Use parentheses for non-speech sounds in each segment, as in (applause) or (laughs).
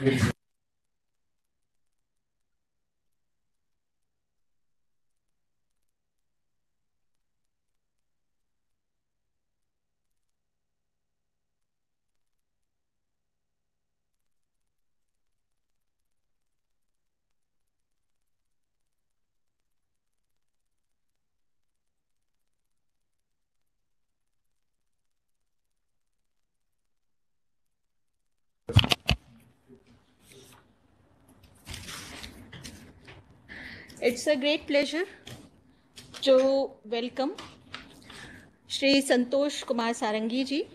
Good. It's a great pleasure to welcome Shri Santosh Kumar Sarangi ji,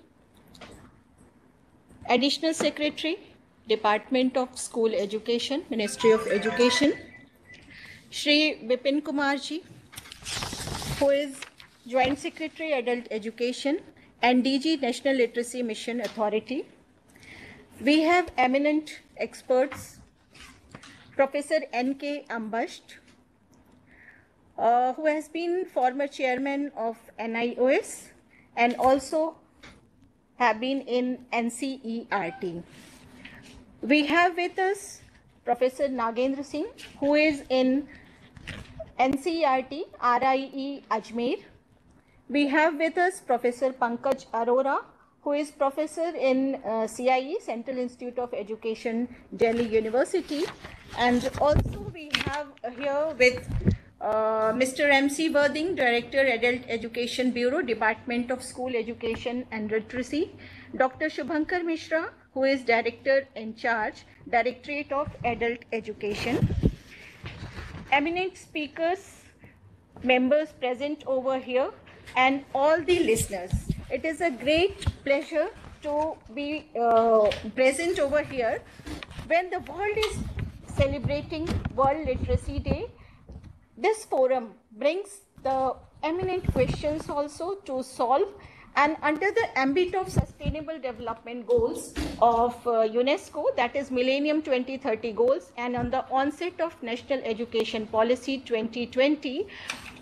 Additional Secretary, Department of School Education, Ministry of Education, Shri Vipin Kumar ji, who is Joint Secretary, Adult Education, and DG National Literacy Mission Authority. We have eminent experts, Professor N.K. Ambasht, uh, who has been former chairman of NIOS and also have been in NCERT. We have with us Professor Nagendra Singh, who is in NCERT RIE Ajmer. We have with us Professor Pankaj Arora, who is professor in uh, CIE, Central Institute of Education, Delhi University. And also we have here with uh, Mr. M.C. Worthing, Director, Adult Education Bureau, Department of School Education and Literacy. Dr. Shubhankar Mishra, who is Director in charge, Directorate of Adult Education. Eminent speakers, members present over here, and all the listeners. It is a great pleasure to be uh, present over here when the world is celebrating World Literacy Day this forum brings the eminent questions also to solve. And under the ambit of sustainable development goals of uh, UNESCO, that is Millennium 2030 goals, and on the onset of National Education Policy 2020,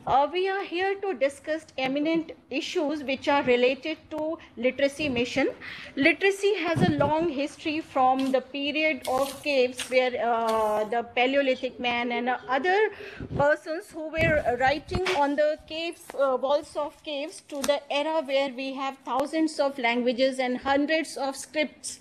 uh, we are here to discuss eminent issues which are related to literacy mission. Literacy has a long history from the period of caves where uh, the Paleolithic man and uh, other persons who were writing on the caves, uh, walls of caves to the era where we have thousands of languages and hundreds of scripts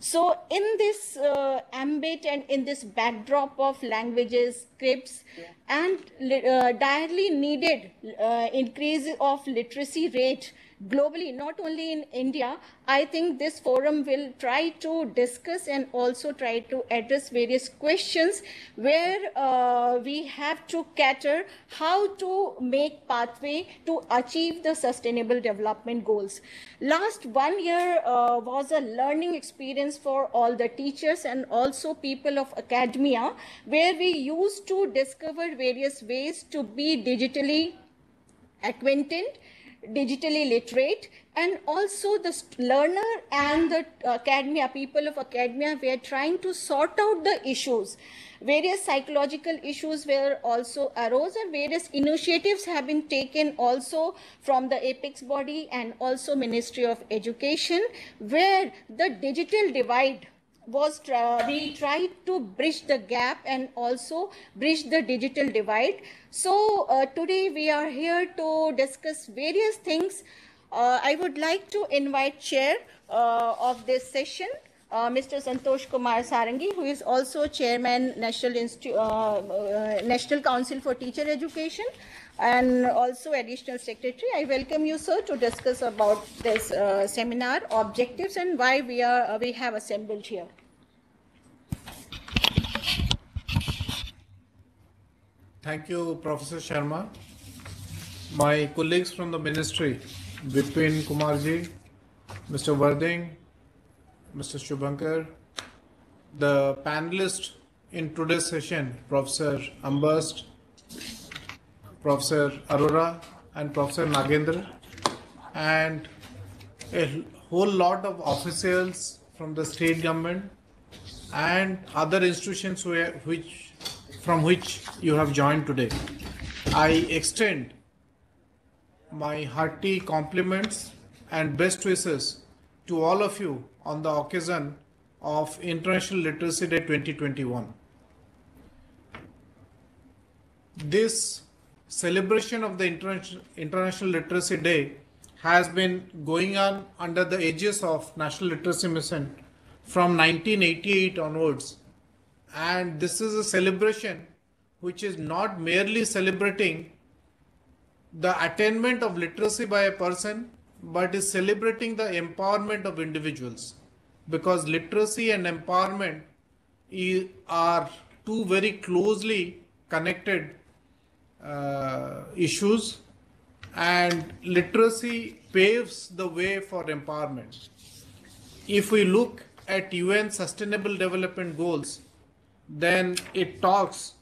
so in this uh, ambit and in this backdrop of languages, scripts, and uh, direly needed uh, increase of literacy rate globally, not only in India, I think this forum will try to discuss and also try to address various questions where uh, we have to cater how to make pathway to achieve the sustainable development goals. Last one year uh, was a learning experience for all the teachers and also people of academia where we used to discover various ways to be digitally acquainted digitally literate and also the learner and the uh, academia people of academia were trying to sort out the issues. Various psychological issues were also arose and various initiatives have been taken also from the apex body and also ministry of education where the digital divide was we tried to bridge the gap and also bridge the digital divide. So uh, today we are here to discuss various things. Uh, I would like to invite chair uh, of this session, uh, Mr. Santosh Kumar Sarangi, who is also chairman National, uh, uh, National Council for Teacher Education and also additional secretary. I welcome you, sir, to discuss about this seminar objectives and why we are we have assembled here. Thank you, Professor Sharma. My colleagues from the ministry, Vipin Kumarji, Mr. Worthing, Mr. Shubhankar, the panelists in today's session, Professor Ambasht, Professor Arora, and Professor Nagendra, and a whole lot of officials from the state government and other institutions which from which you have joined today. I extend my hearty compliments and best wishes to all of you on the occasion of International Literacy Day 2021. This celebration of the International, International Literacy Day has been going on under the aegis of National Literacy Mission from 1988 onwards. And this is a celebration which is not merely celebrating the attainment of literacy by a person, but is celebrating the empowerment of individuals. Because literacy and empowerment are two very closely connected uh, issues, and literacy paves the way for empowerment. If we look at UN Sustainable Development Goals, then it talks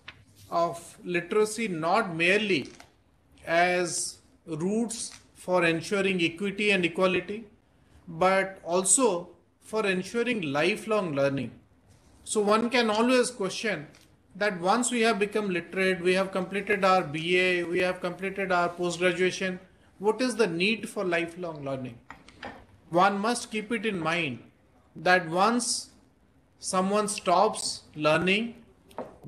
of literacy not merely as roots for ensuring equity and equality, but also for ensuring lifelong learning. So one can always question that once we have become literate, we have completed our BA, we have completed our post graduation, what is the need for lifelong learning? One must keep it in mind that once someone stops learning,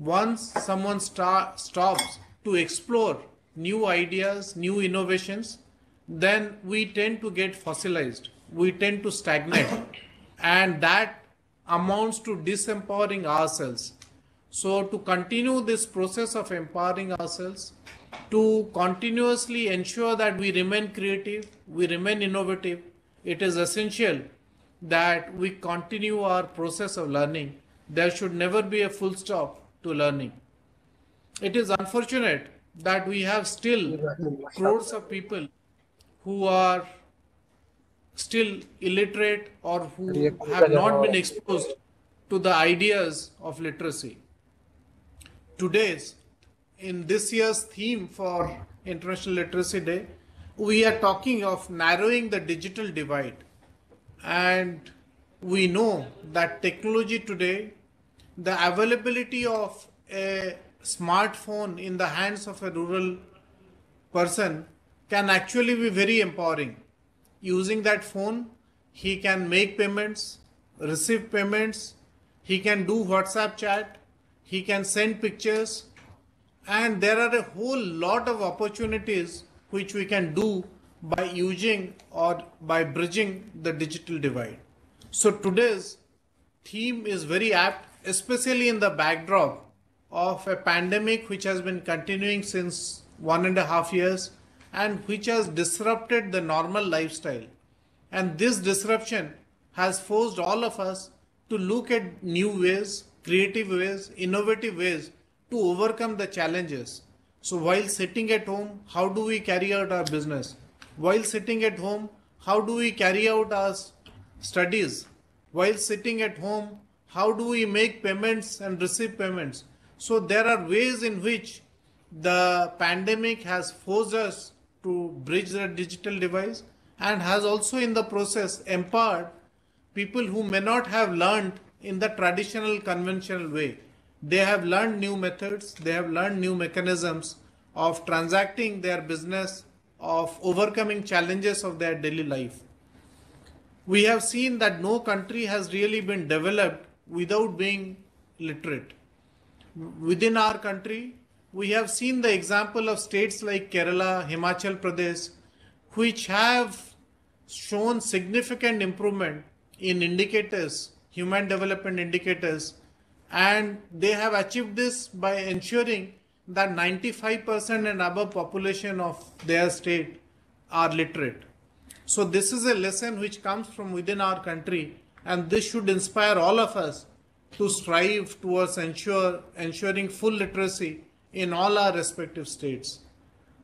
once someone star- stops to explore new ideas, new innovations, then we tend to get fossilized. We tend to stagnate. And that amounts to disempowering ourselves. So, to continue this process of empowering ourselves, to continuously ensure that we remain creative, we remain innovative, it is essential that we continue our process of learning. There should never be a full stop to learning. It is unfortunate that we have still crores of people who are still illiterate or who have not been exposed to the ideas of literacy. Today's, in this year's theme for International Literacy Day, we are talking of narrowing the digital divide. And we know that technology today, the availability of a smartphone in the hands of a rural person can actually be very empowering. Using that phone, he can make payments, receive payments, he can do WhatsApp chat, he can send pictures, and there are a whole lot of opportunities which we can do by using or by bridging the digital divide. So today's theme is very apt, especially in the backdrop of a pandemic which has been continuing since one and a half years and which has disrupted the normal lifestyle. And this disruption has forced all of us to look at new ways, creative ways, innovative ways to overcome the challenges. So while sitting at home, how do we carry out our business? While sitting at home, how do we carry out our studies? While sitting at home, how do we make payments and receive payments? So there are ways in which the pandemic has forced us to bridge the digital device and has also in the process empowered people who may not have learned in the traditional conventional way. They have learned new methods, they have learned new mechanisms of transacting their business, of overcoming challenges of their daily life. We have seen that no country has really been developed without being literate within our country, we have seen the example of states like Kerala, Himachal Pradesh, which have shown significant improvement in indicators, human development indicators, and they have achieved this by ensuring that 95% and above population of their state are literate. So this is a lesson which comes from within our country and this should inspire all of us to strive towards ensure, ensuring full literacy in all our respective states.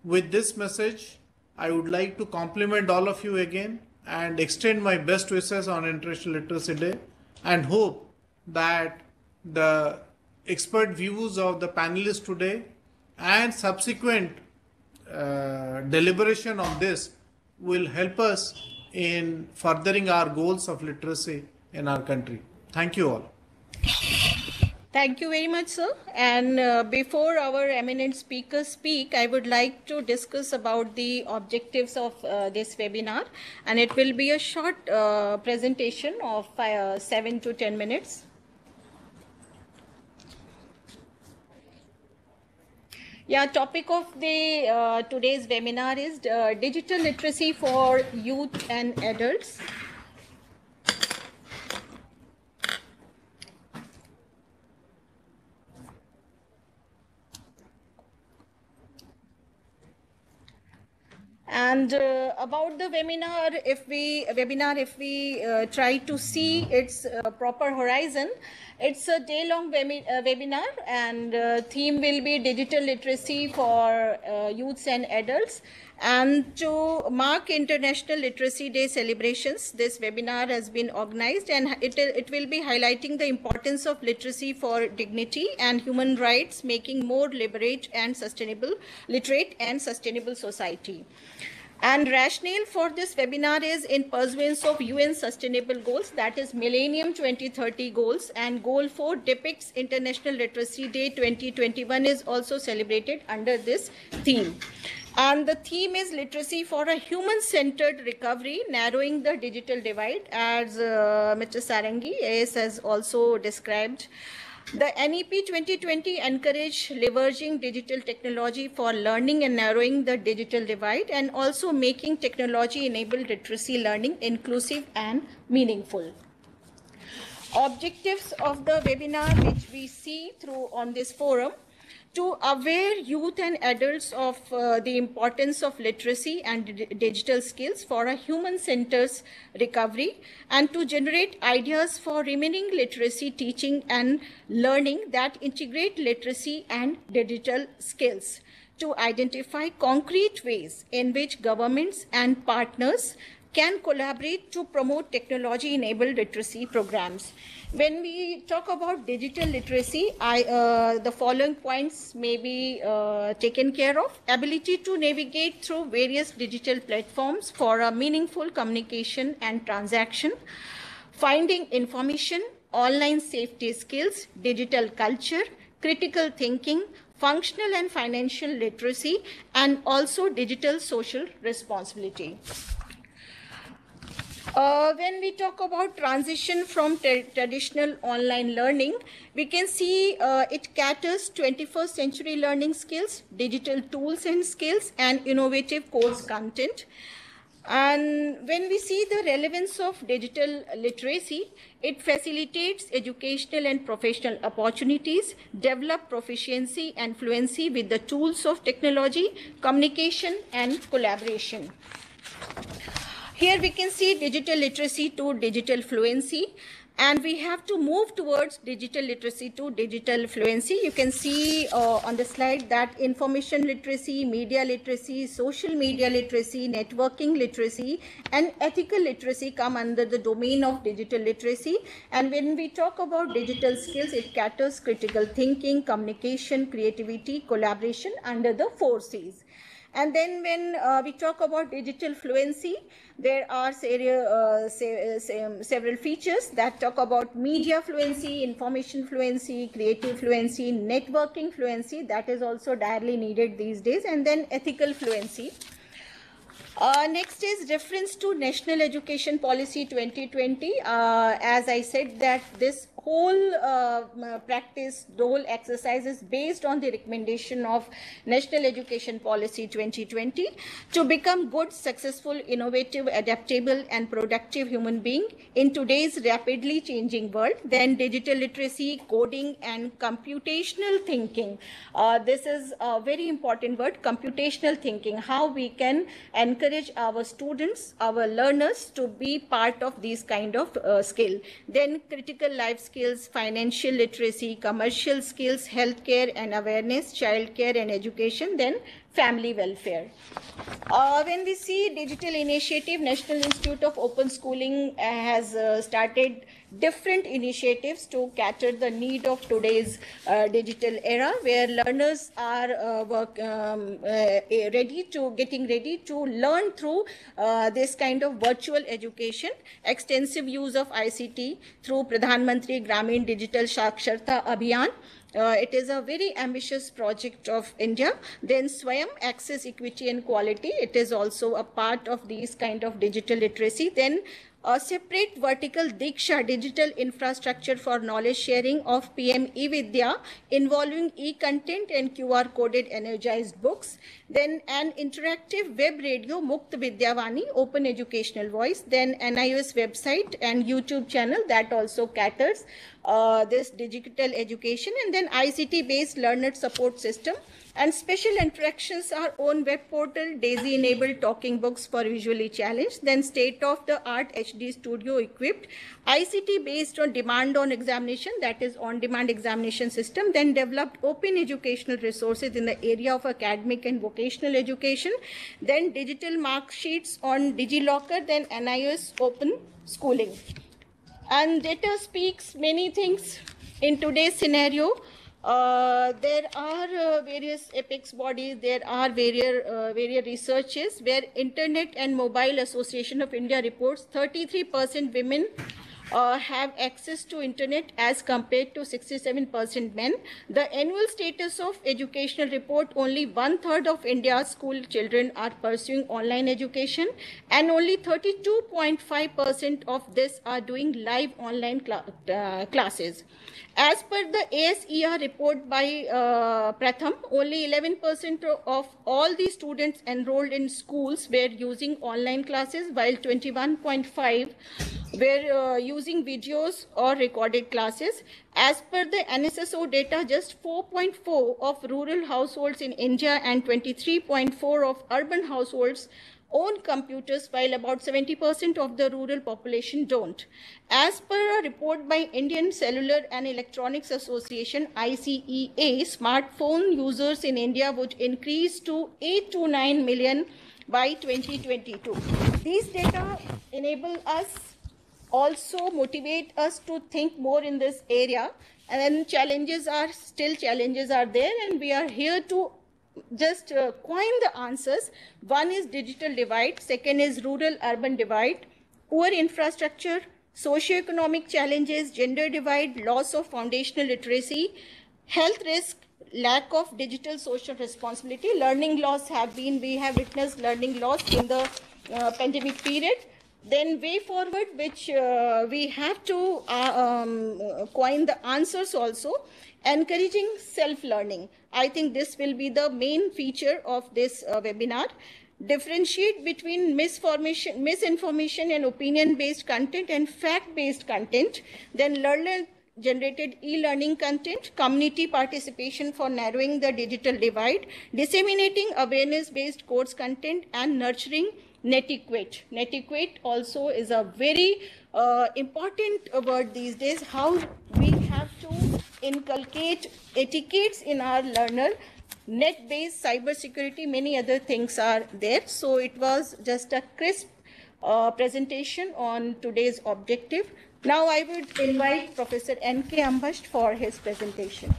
With this message, I would like to compliment all of you again and extend my best wishes on International Literacy Day and hope that the expert views of the panelists today and subsequent uh, deliberation on this will help us in furthering our goals of literacy in our country. Thank you all. Thank you very much, sir. And uh, before our eminent speakers speak, I would like to discuss about the objectives of uh, this webinar. And it will be a short uh, presentation of uh, 7 to 10 minutes. Yeah, topic of the uh, today's webinar is uh, digital literacy for youth and adults. And uh, about the webinar, if we webinar, if we uh, try to see its uh, proper horizon, it's a day-long wemi- uh, webinar, and uh, theme will be digital literacy for uh, youths and adults. And to mark International Literacy Day celebrations, this webinar has been organized, and it it will be highlighting the importance of literacy for dignity and human rights, making more liberate and sustainable, literate and sustainable society. And rationale for this webinar is in pursuance of UN Sustainable Goals, that is Millennium 2030 Goals, and Goal 4 depicts International Literacy Day 2021 is also celebrated under this theme. And the theme is literacy for a human-centered recovery, narrowing the digital divide, as uh, Mr. Sarangi AS has also described. The NEP 2020 encourage leveraging digital technology for learning and narrowing the digital divide and also making technology-enabled literacy learning inclusive and meaningful. Objectives of the webinar which we see through on this forum to aware youth and adults of uh, the importance of literacy and digital skills for a human-centered recovery and to generate ideas for remaining literacy teaching and learning that integrate literacy and digital skills to identify concrete ways in which governments and partners can collaborate to promote technology enabled literacy programs. When we talk about digital literacy, I, uh, the following points may be uh, taken care of. Ability to navigate through various digital platforms for a meaningful communication and transaction. Finding information, online safety skills, digital culture, critical thinking, functional and financial literacy, and also digital social responsibility. Uh, when we talk about transition from traditional online learning, we can see uh, it caters 21st century learning skills, digital tools and skills, and innovative course content. And when we see the relevance of digital literacy, it facilitates educational and professional opportunities, develop proficiency and fluency with the tools of technology, communication, and collaboration. Here we can see digital literacy to digital fluency and we have to move towards digital literacy to digital fluency. You can see uh, on the slide that information literacy, media literacy, social media literacy, networking literacy, and ethical literacy come under the domain of digital literacy. And when we talk about digital skills, it caters critical thinking, communication, creativity, collaboration under the four C's. And then when uh, we talk about digital fluency, there are uh, se- several features that talk about media fluency, information fluency, creative fluency, networking fluency, that is also direly needed these days, and then ethical fluency. Uh, next is reference to National Education Policy 2020. Uh, as I said that this whole uh, practice, the whole exercise is based on the recommendation of National Education Policy 2020 to become good, successful, innovative, adaptable and productive human being in today's rapidly changing world. Then digital literacy, coding and computational thinking. Uh, this is a very important word, computational thinking, how we can encourage our students, our learners to be part of these kind of uh, skill. Then critical life skills, financial literacy, commercial skills, healthcare and awareness, childcare and education. Then family welfare. Uh, when we see digital initiative, National Institute of Open Schooling uh, has uh, started different initiatives to cater the need of today's uh, digital era, where learners are uh, work, um, uh, ready to getting ready to learn through uh, this kind of virtual education, extensive use of ICT through Pradhan Mantri Gramin Digital Saksharta Abhiyan. Uh, it is a very ambitious project of India. Then Swayam, access, equity and quality. It is also a part of these kind of digital literacy. Then a separate vertical Diksha digital infrastructure for knowledge sharing of PM eVidya involving e-content and QR coded energized books. Then an interactive web radio Mukt Vidyavani open educational voice. Then NIOS website and YouTube channel that also caters uh, this digital education and then ICT based learner support system and special interactions are own web portal daisy enabled talking books for visually challenged then state of the art hd studio equipped ict based on demand on examination that is on demand examination system then developed open educational resources in the area of academic and vocational education then digital mark sheets on digilocker then nios open schooling. And data speaks many things in today's scenario uh, there are uh, various apex bodies there are various uh, various researches where internet and mobile association of india reports 33% women uh, have access to internet as compared to 67% men. The annual status of educational report only one third of India's school children are pursuing online education and only 32.5% of this are doing live online cl uh, classes. As per the ASER report by uh, Pratham, only 11% of all the students enrolled in schools were using online classes, while 21.5 were uh, using videos or recorded classes. As per the NSSO data, just 4.4 of rural households in India and 23.4 of urban households own computers while about 70% of the rural population don't. As per a report by Indian Cellular and Electronics Association ICEA, smartphone users in India would increase to 8 to 9 million by 2022. These data enable us also motivate us to think more in this area and then challenges are still challenges are there and we are here to just uh, coin the answers. One is digital divide, second is rural urban divide, poor infrastructure, socio-economic challenges, gender divide, loss of foundational literacy, health risk, lack of digital social responsibility, learning loss have been, we have witnessed learning loss in the uh, pandemic period. Then way forward, which uh, we have to uh, um, coin the answers also, encouraging self-learning. I think this will be the main feature of this uh, webinar. Differentiate between misinformation and opinion-based content and fact-based content. Then learner generated e-learning content, community participation for narrowing the digital divide, disseminating awareness-based course content, and nurturing netiquette. Netiquette also is a very uh, important word these days, how we have to inculcate etiquettes in our learner net-based cybersecurity, many other things are there. So it was just a crisp uh, presentation on today's objective. Now I would invite Professor N.K. Ambasht for his presentation.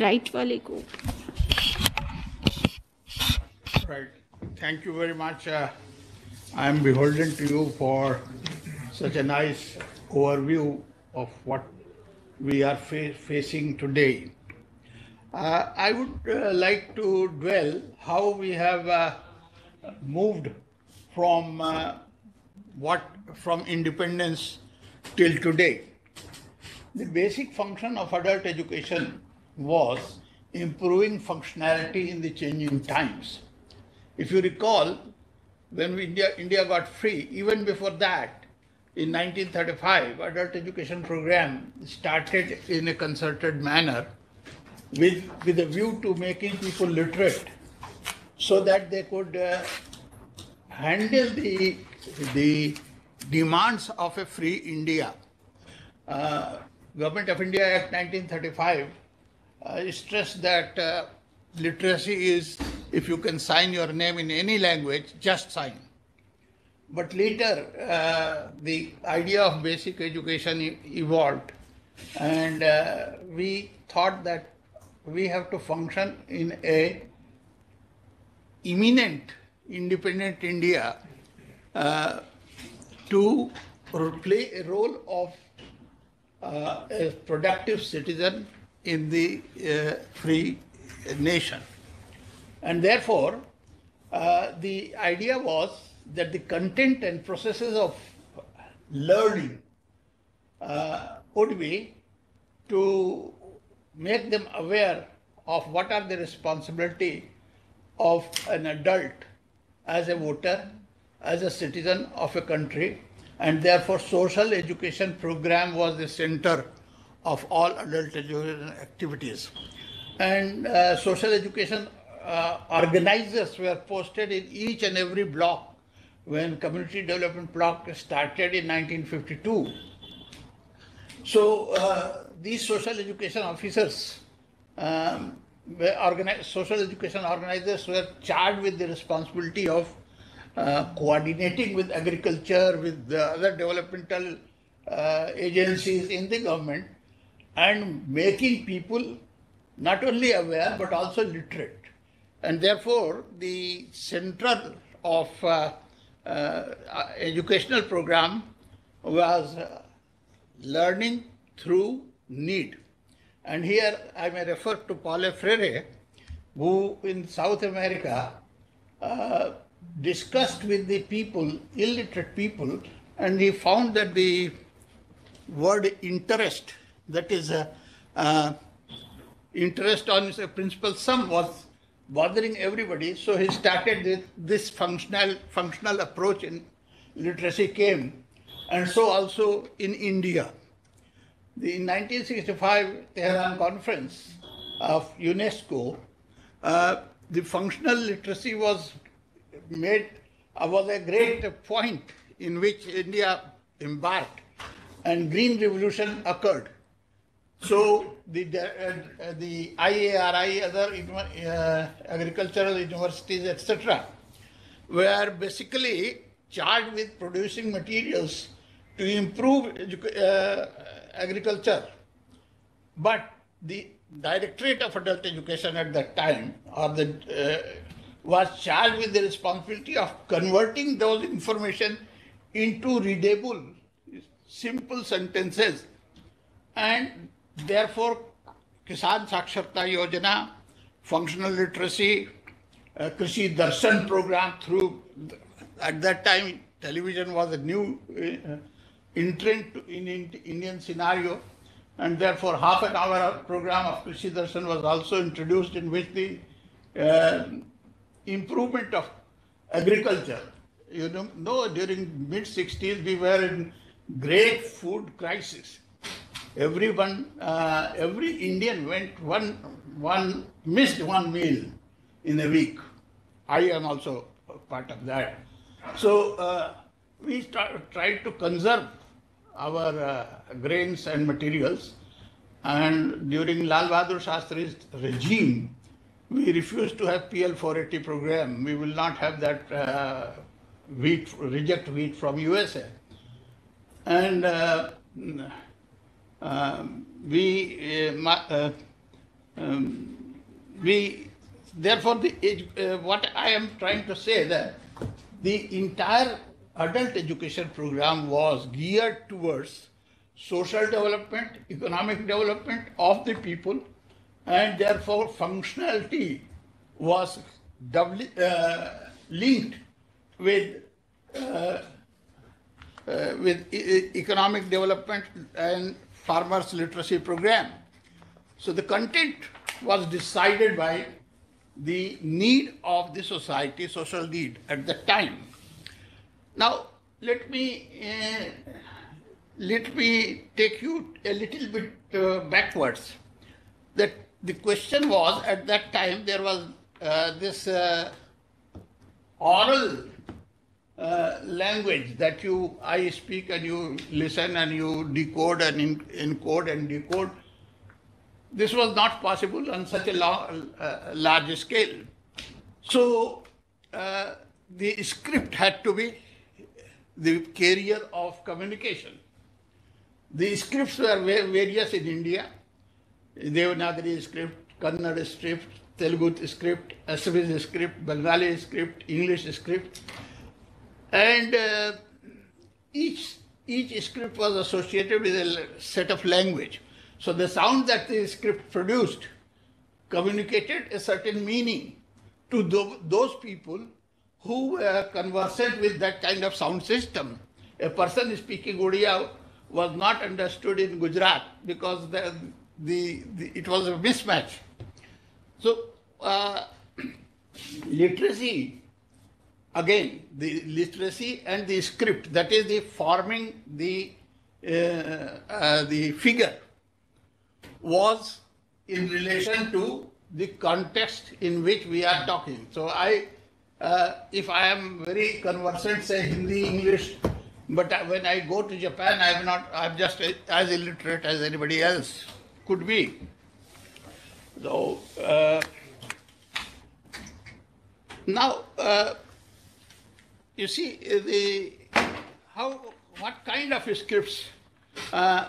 Right वाले को Right. Thank you very much. Uh, I am beholden to you for such a nice overview of what we are fa- facing today. Uh, I would uh, like to dwell how we have uh, moved from uh, what from independence till today. The basic function of adult education was improving functionality in the changing times. If you recall, when India, India got free, even before that, in 1935, adult education program started in a concerted manner with, with a view to making people literate so that they could uh, handle the the demands of a free India. Uh, Government of India Act 1935 uh, stressed that uh, literacy is if you can sign your name in any language, just sign. But later, uh, the idea of basic education evolved, and uh, we thought that we have to function in a imminent independent India uh, to play a role of uh, a productive citizen in the uh, free nation. And therefore, uh, the idea was that the content and processes of learning uh, would be to make them aware of what are the responsibility of an adult as a voter, as a citizen of a country, and therefore social education program was the center of all adult education activities. And uh, social education uh, organizers were posted in each and every block when community development block started in 1952. So uh, these social education officers, um, social education organizers were charged with the responsibility of uh, coordinating with agriculture, with the other developmental uh, agencies in the government, and making people not only aware but also literate. And therefore, the central of uh, uh, educational program was uh, learning through need. And here I may refer to Paulo Freire, who in South America uh, discussed with the people, illiterate people, and he found that the word interest, that is, uh, uh, interest on a principal sum was bothering everybody. So he started with this functional functional approach in literacy came, and so also in India. The 1965 Tehran conference of UNESCO, uh, the functional literacy was made uh, was a great point in which India embarked, and green revolution occurred. So the uh, the IARI, other uh, agricultural universities, etc., were basically charged with producing materials to improve uh, agriculture. But the Directorate of Adult Education at that time, or the uh, was charged with the responsibility of converting those information into readable, simple sentences and therefore Kisan Saksharta Yojana, functional literacy, uh, Krishi Darshan program through, at that time television was a new uh, entrant in, in Indian scenario and therefore half an hour program of Krishi Darshan was also introduced in which the uh, improvement of agriculture. You know, no, during mid 60s we were in great food crisis everyone, uh, every Indian went one, one, missed one meal in a week. I am also part of that. So uh, we start, tried to conserve our uh, grains and materials. And during Lal Bahadur Shastri's regime, we refused to have PL 480 program. We will not have that uh, wheat, reject wheat from USA. And uh, we, uh, uh, um, we, therefore, the uh, what I am trying to say that the entire adult education program was geared towards social development, economic development of the people, and therefore functionality was doubly, uh, linked with uh, uh, with e- economic development and farmers literacy program. So the content was decided by the need of the society, social need at that time. Now let me uh, let me take you a little bit uh, backwards. That the question was at that time there was uh, this uh, oral uh, language that you I speak and you listen and you decode and in, encode and decode. This was not possible on such a long, uh, large scale. So uh, the script had to be the carrier of communication. The scripts were various in India. Devanagari script, Kannada script, Telugu script, Assamese script, Bengali script, English script, and uh, each each script was associated with a set of language. So the sound that the script produced communicated a certain meaning to tho- those people who were conversant with that kind of sound system. A person speaking Odia was not understood in Gujarat because the, the, the, it was a mismatch. So, uh, (clears throat) literacy, again, the literacy and the script, that is the forming the, uh, uh, the figure, was in relation to the context in which we are talking. So I, uh, if I am very conversant, say Hindi, English, but when I go to Japan, I am not. I'm just as illiterate as anybody else could be. So uh, now, uh, you see uh, the how what kind of scripts uh,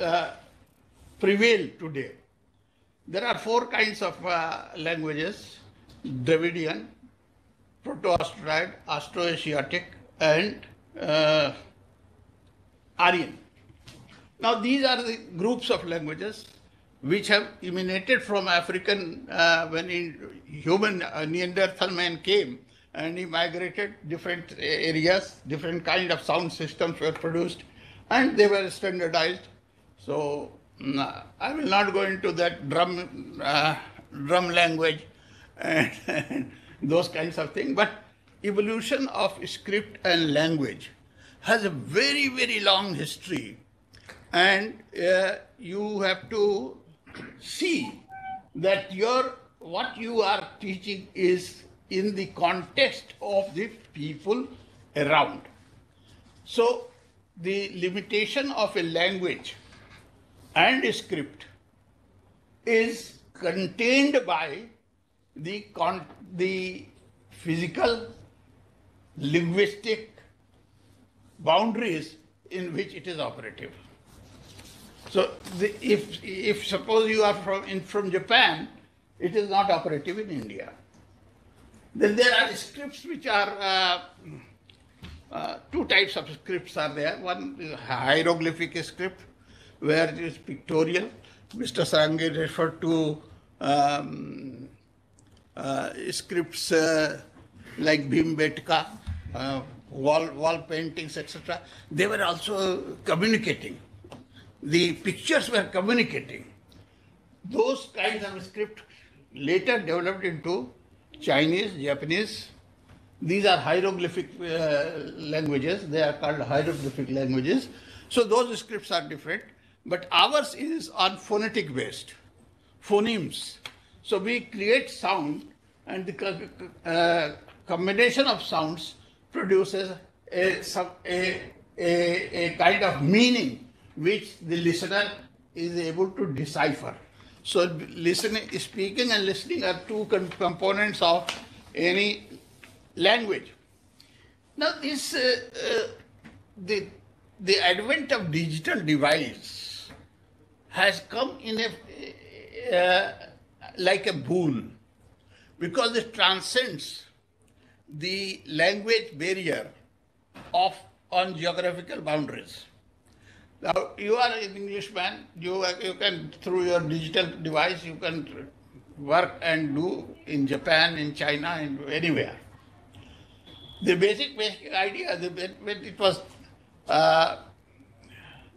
uh, prevail today. There are four kinds of uh, languages Dravidian, Proto Australoid, Austroasiatic, and uh, Aryan. Now, these are the groups of languages which have emanated from African uh, when he, human uh, Neanderthal man came and he migrated different areas, different kind of sound systems were produced, and they were standardized. So mm, I will not go into that drum uh, drum language and, (laughs) those kinds of things, but evolution of script and language has a very very long history and uh, you have to see that your what you are teaching is in the context of the people around so the limitation of a language and a script is contained by the con- the physical linguistic boundaries in which it is operative so the, if, if suppose you are from, in, from Japan, it is not operative in India. Then there are scripts which are, uh, uh, two types of scripts are there. One is hieroglyphic script, where it is pictorial. Mr. Sarangi referred to um, uh, scripts uh, like Bhimbetka, uh, wall, wall paintings, etc. They were also communicating the pictures were communicating. Those kinds of script later developed into Chinese, Japanese. These are hieroglyphic uh, languages. They are called hieroglyphic languages. So those scripts are different. But ours is on phonetic based, phonemes. So we create sound, and the uh, combination of sounds produces a, a, a, a kind of meaning which the listener is able to decipher. So, listening, speaking, and listening are two components of any language. Now, this uh, uh, the the advent of digital device has come in a uh, like a boon because it transcends the language barrier of on geographical boundaries. Now, you are an Englishman, you, you can, through your digital device, you can work and do in Japan, in China, in anywhere. The basic, basic idea, the, when it was, uh,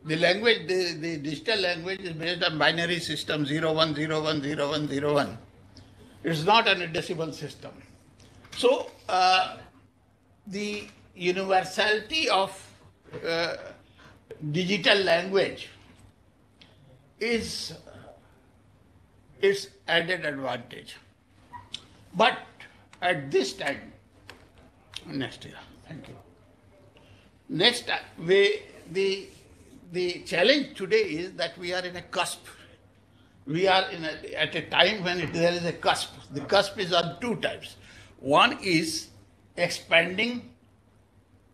the language, the, the digital language is based on binary system 01010101. It's not on a decimal system. So, uh, the universality of uh, digital language is its added advantage. But at this time, Next year. Thank you. Next, we, the, the challenge today is that we are in a cusp. We are in a, at a time when it, there is a cusp. The cusp is on two types. One is expanding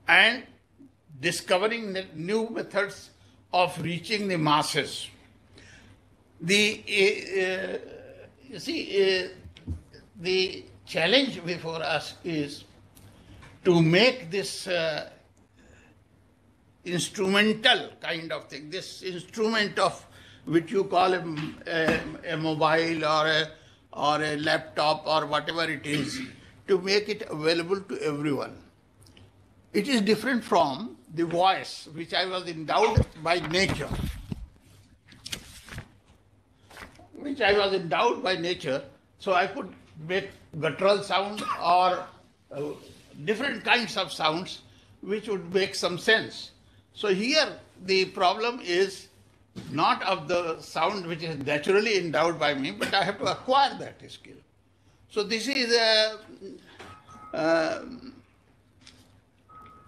and discovering new methods of reaching the masses. The uh, you see uh, the challenge before us is to make this uh, instrumental kind of thing, this instrument of which you call a, a, a mobile or a, or a laptop or whatever it is, to make it available to everyone. It is different from the voice which I was endowed by nature. Which I was endowed by nature, so I could make guttural sound or uh, different kinds of sounds which would make some sense. So here the problem is not of the sound which is naturally endowed by me, but I have to acquire that skill. So this is a, uh,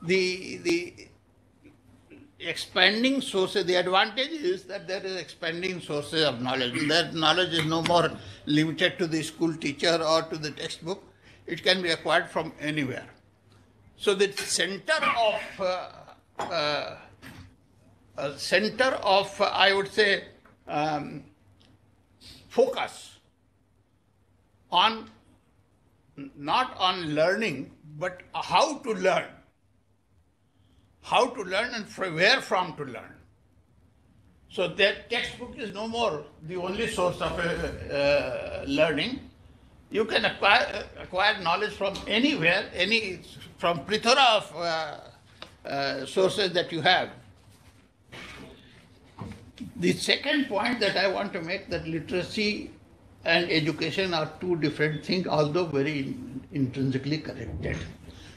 the the expanding sources. The advantage is that there is expanding sources of knowledge. That knowledge is no more limited to the school teacher or to the textbook. It can be acquired from anywhere. So the center of uh, uh, uh, center of uh, I would say um, focus on not on learning but how to learn how to learn and where from to learn. So that textbook is no more the only source of uh, uh, learning. You can acquire, acquire knowledge from anywhere any from plethora of uh, uh, sources that you have. The second point that I want to make that literacy and education are two different things, although very intrinsically connected.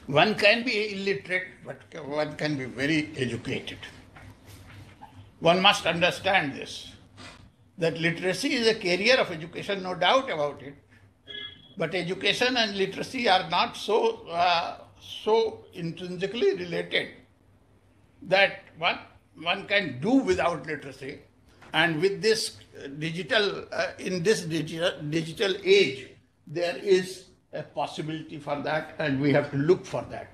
One can be illiterate, but one can be very educated. One must understand this that literacy is a carrier of education, no doubt about it. But education and literacy are not so uh, so intrinsically related that one one can do without literacy. And with this digital, uh, in this digital, digital age, there is a possibility for that, and we have to look for that.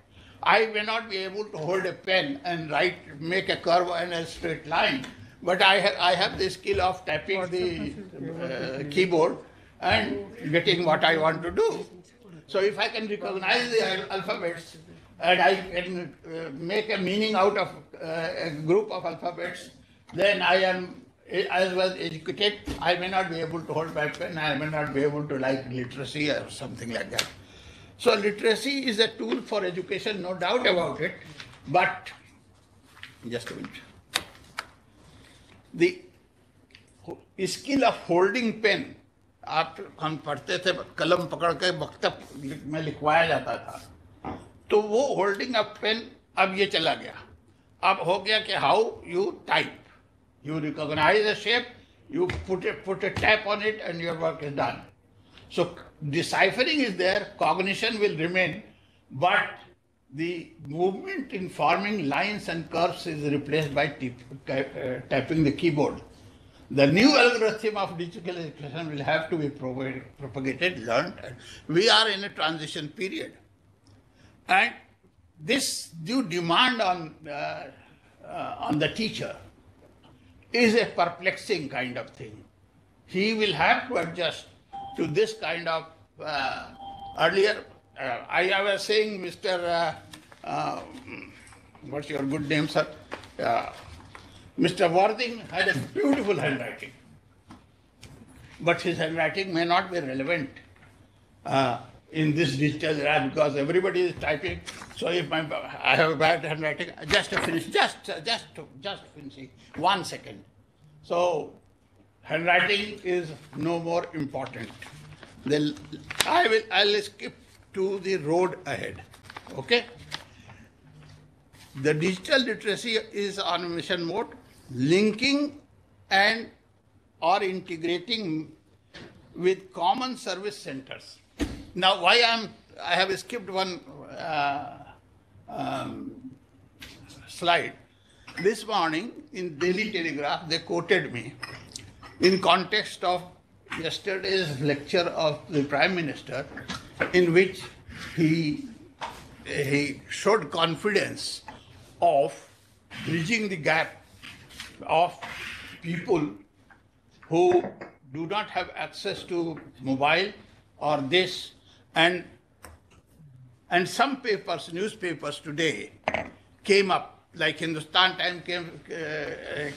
I may not be able to hold a pen and write, make a curve and a straight line, but I, ha- I have the skill of tapping the uh, keyboard and getting what I want to do. So if I can recognize the al- alphabets and I can uh, make a meaning out of uh, a group of alphabets, then I am as well educated. I may not be able to hold my pen. I may not be able to like literacy or something like that. So literacy is a tool for education, no doubt about it. But just a minute. The skill of holding pen आप हम पढ़ते थे कलम पकड़ के वक्तव्य में लिखवाया जाता था तो वो होल्डिंग अ पेन अब ये चला गया अब हो गया कि how you type You recognize a shape, you put a, put a tap on it, and your work is done. So deciphering is there, cognition will remain, but the movement in forming lines and curves is replaced by tip, uh, tapping the keyboard. The new algorithm of digital education will have to be propagated, learned. we are in a transition period. And this new demand on, uh, uh, on the teacher is a perplexing kind of thing. He will have to adjust to this kind of. Uh, earlier, uh, I, was saying, Mr. Uh, uh, what's your good name, sir? Uh, Mr. Worthing had a beautiful handwriting, but his handwriting may not be relevant uh, in this digital era because everybody is typing. So if my I have a bad handwriting, just to finish, just just just finishing one second. So handwriting is no more important. Then I will I'll skip to the road ahead. Okay. The digital literacy is on mission mode, linking and or integrating with common service centers. Now, why I'm I have skipped one uh, um, slide. This morning in Daily Telegraph, they quoted me in context of yesterday's lecture of the Prime Minister, in which he, he showed confidence of bridging the gap of people who do not have access to mobile or this and and some papers newspapers today came up like hindustan time came uh,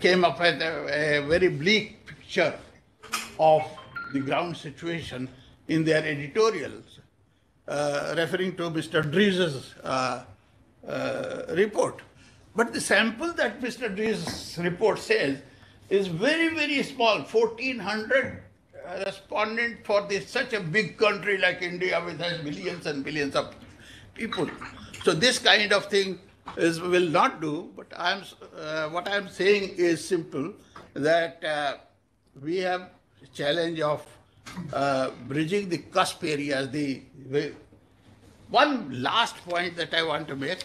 came up with a, a very bleak picture of the ground situation in their editorials uh, referring to mr Drèze's uh, uh, report. But the sample that mr Drèze's report says is very, very small 1400 uh, respondent for this such a big country like India with has millions and billions of people. So this kind of thing is will not do. But I'm uh, what I'm saying is simple that uh, we have challenge of uh, bridging the cusp areas. The, the one last point that I want to make: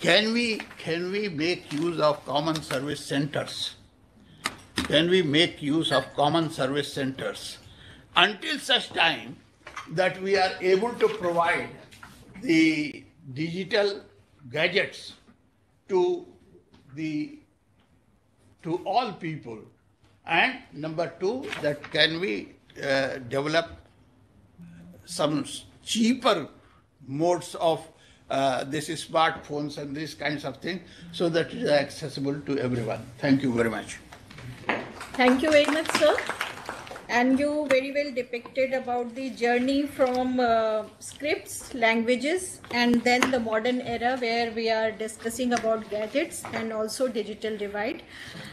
can we can we make use of common service centers? Can we make use of common service centers. Until such time that we are able to provide the digital gadgets to the to all people. And number two that can we uh, develop some cheaper modes of uh, this smartphones and these kinds of things so that it is accessible to everyone. Thank you very much Thank you very much, sir. And you very well depicted about the journey from uh, scripts, languages, and then the modern era where we are discussing about gadgets and also digital divide.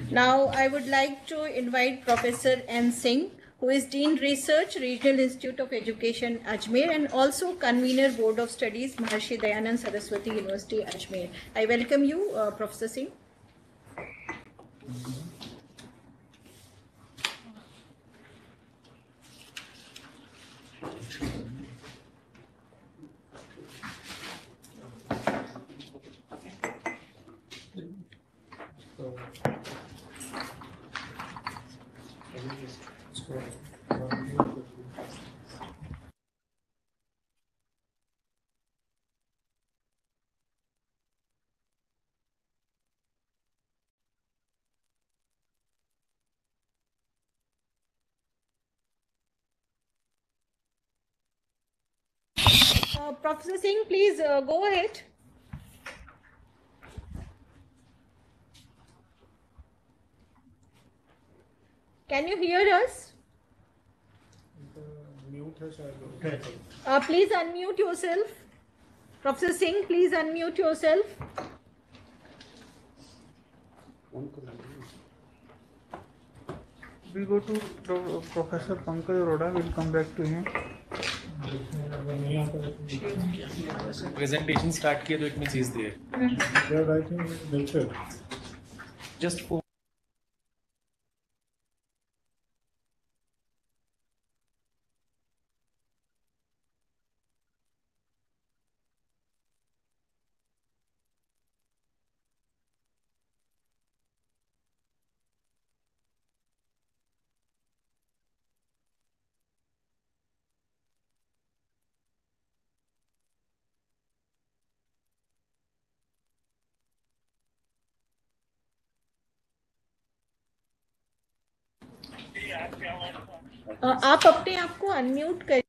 Now, I would like to invite Professor N. Singh, who is Dean Research, Regional Institute of Education, Ajmer, and also Convener Board of Studies, Maharshi Dayanand Saraswati University, Ajmer. I welcome you, uh, Professor Singh. So. I think it's- it's. Uh, Professor Singh, please uh, go ahead. Can you hear us? Uh, please unmute yourself. Professor Singh, please unmute yourself. We'll go to Professor Pankaj Arora. We'll come back to him. Presentation start किया तो it means is there just for Uh, आप अपने आप को unmute कर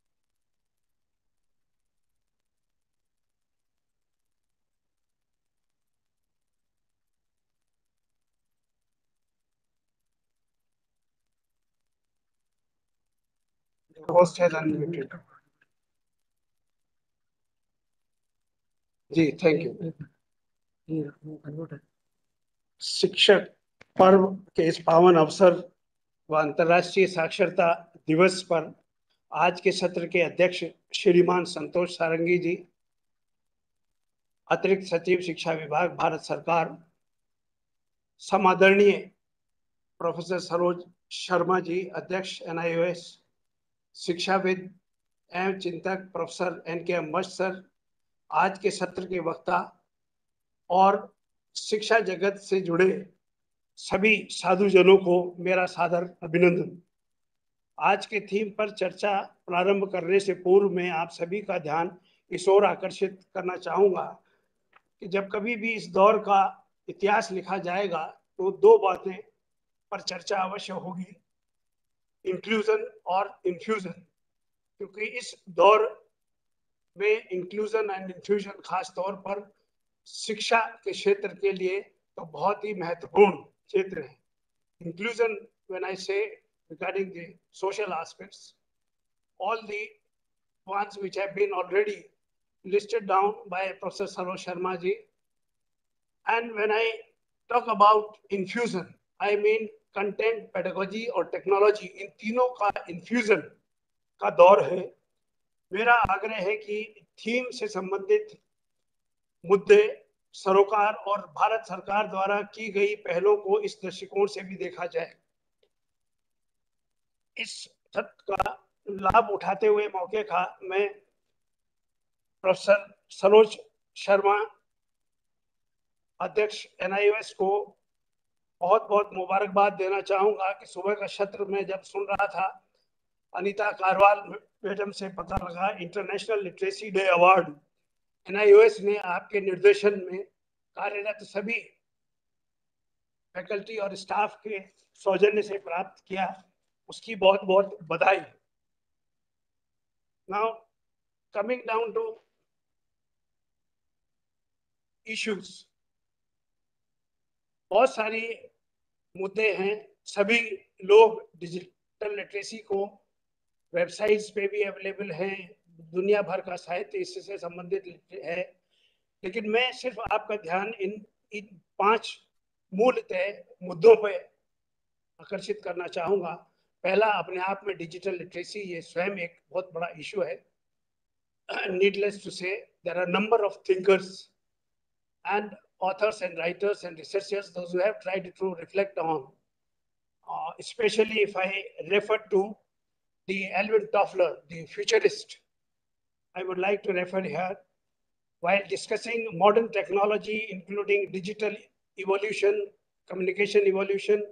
Host has unmuted. जी thank you शिक्षक पर्व के इस पावन अवसर व अंतर्राष्ट्रीय साक्षरता दिवस पर आज के सत्र के अध्यक्ष श्रीमान संतोष सारंगी जी, अतिरिक्त सचिव शिक्षा विभाग, भारत सरकार, समादरणीय प्रोफेसर सरोज शर्मा जी, अध्यक्ष, एनआईओएस शिक्षाविद एवं चिंतक प्रोफेसर एन के अम्बट सर, आज के सत्र के वक्ता और शिक्षा जगत से जुड़े सभी साधुजनों को मेरा सादर अभिनंदन। आज के थीम पर चर्चा प्रारंभ करने से पूर्व मैं आप सभी का ध्यान इस ओर आकर्षित करना चाहूँगा कि जब कभी भी इस दौर का इतिहास लिखा जाएगा तो दो बातें पर चर्चा अवश्य होगी। इंक्लूजन और इन्फ्यूजन क्योंकि इस दौर में इंक्लूजन एंड इन्फ्यूजन खास तौर पर शिक्षा के क्षेत्र के लिए तो बहुत ही महत्वपूर्ण। क्षेत्र है इंक्लूजन व्हेन आई से regarding the social aspects all the ones which have been already listed down by professor Saroj Sharma ji and when i talk about infusion i mean content pedagogy और technology इन तीनों का infusion का दौर है मेरा आग्रह है कि थीम से संबंधित मुद्दे सरोकार और भारत सरकार द्वारा की गई पहलों को इस दृष्टिकोण से भी देखा जाए। इस का लाभ उठाते हुए मौके का मैं प्रोफेसर सरोज शर्मा, अध्यक्ष एनआईओएस को बहुत बहुत मुबारकबाद देना चाहूँगा कि सुबह का सत्र में जब सुन रहा था, अनीता कारवाल मैडम से पता लगा, international literacy day award. NIOS ने आपके निर्देशन में कार्यरत सभी फैकल्टी और स्टाफ के सौजन्य से प्राप्त किया। उसकी बहुत बहुत बधाई। Now coming down to issues बहुत सारी मुद्दे हैं। सभी लोग डिजिटल लिटरेसी को वेबसाइट्स पे भी अवेलेबल हैं। दुनिया भर का साहित्य इससे संबंधित है। लेकिन मैं सिर्फ़ आपका ध्यान इन इन पाँच मूलतः मुद्दों पर आकर्षित करना चाहूँगा। पहला, अपने आप में डिजिटल लिटरेसी ये स्वयं एक बहुत बड़ा इशू है। Needless to say there are number of thinkers and authors and writers and researchers to reflect on specially if I refer to the Alvin Toffler the i would like to refer here while discussing modern technology including digital evolution communication evolution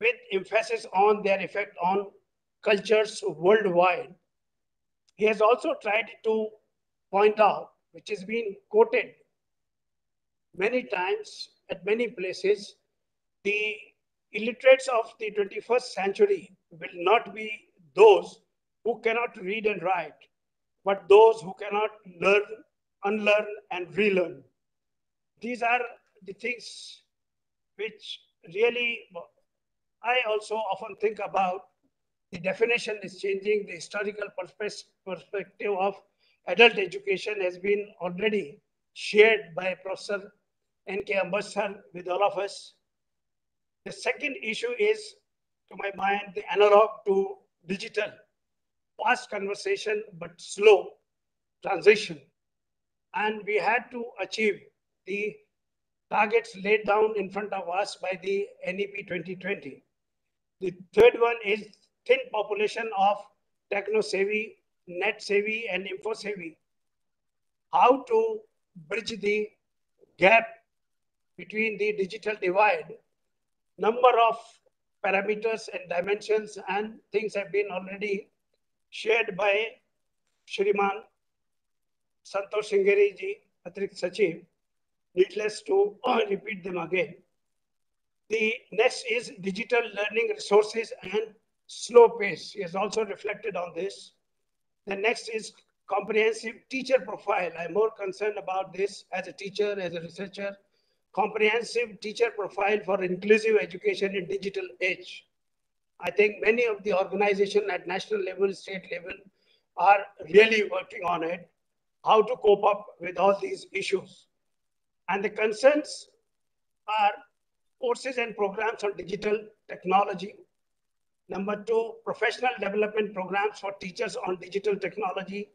with emphasis on their effect on cultures worldwide. He has also tried to point out, which has been quoted many times at many places, the illiterates of the 21st century will not be those who cannot read and write, but those who cannot learn, unlearn, and relearn. These are the things which really I also often think about the definition is changing, the historical perspective of adult education has been already shared by Professor N.K. Ambasht with all of us. The second issue is, to my mind, the analog to digital. Fast conversation, but slow transition. And we had to achieve the targets laid down in front of us by the NEP 2020. The third one is thin population of techno savvy, net savvy, and info savvy. How to bridge the gap between the digital divide. Number of parameters and dimensions and things have been already shared by Shriman Santosh Sarangi ji, Atrik Sachiv. Needless to uh, repeat them again. The next is digital learning resources and slow pace. He has also reflected on this. The next is comprehensive teacher profile. I'm more concerned about this as a teacher, as a researcher. Comprehensive teacher profile for inclusive education in digital age. I think many of the organizations at national level, state level are really working on it, how to cope up with all these issues. And the concerns are courses and programs on digital technology. Number two, professional development programs for teachers on digital technology.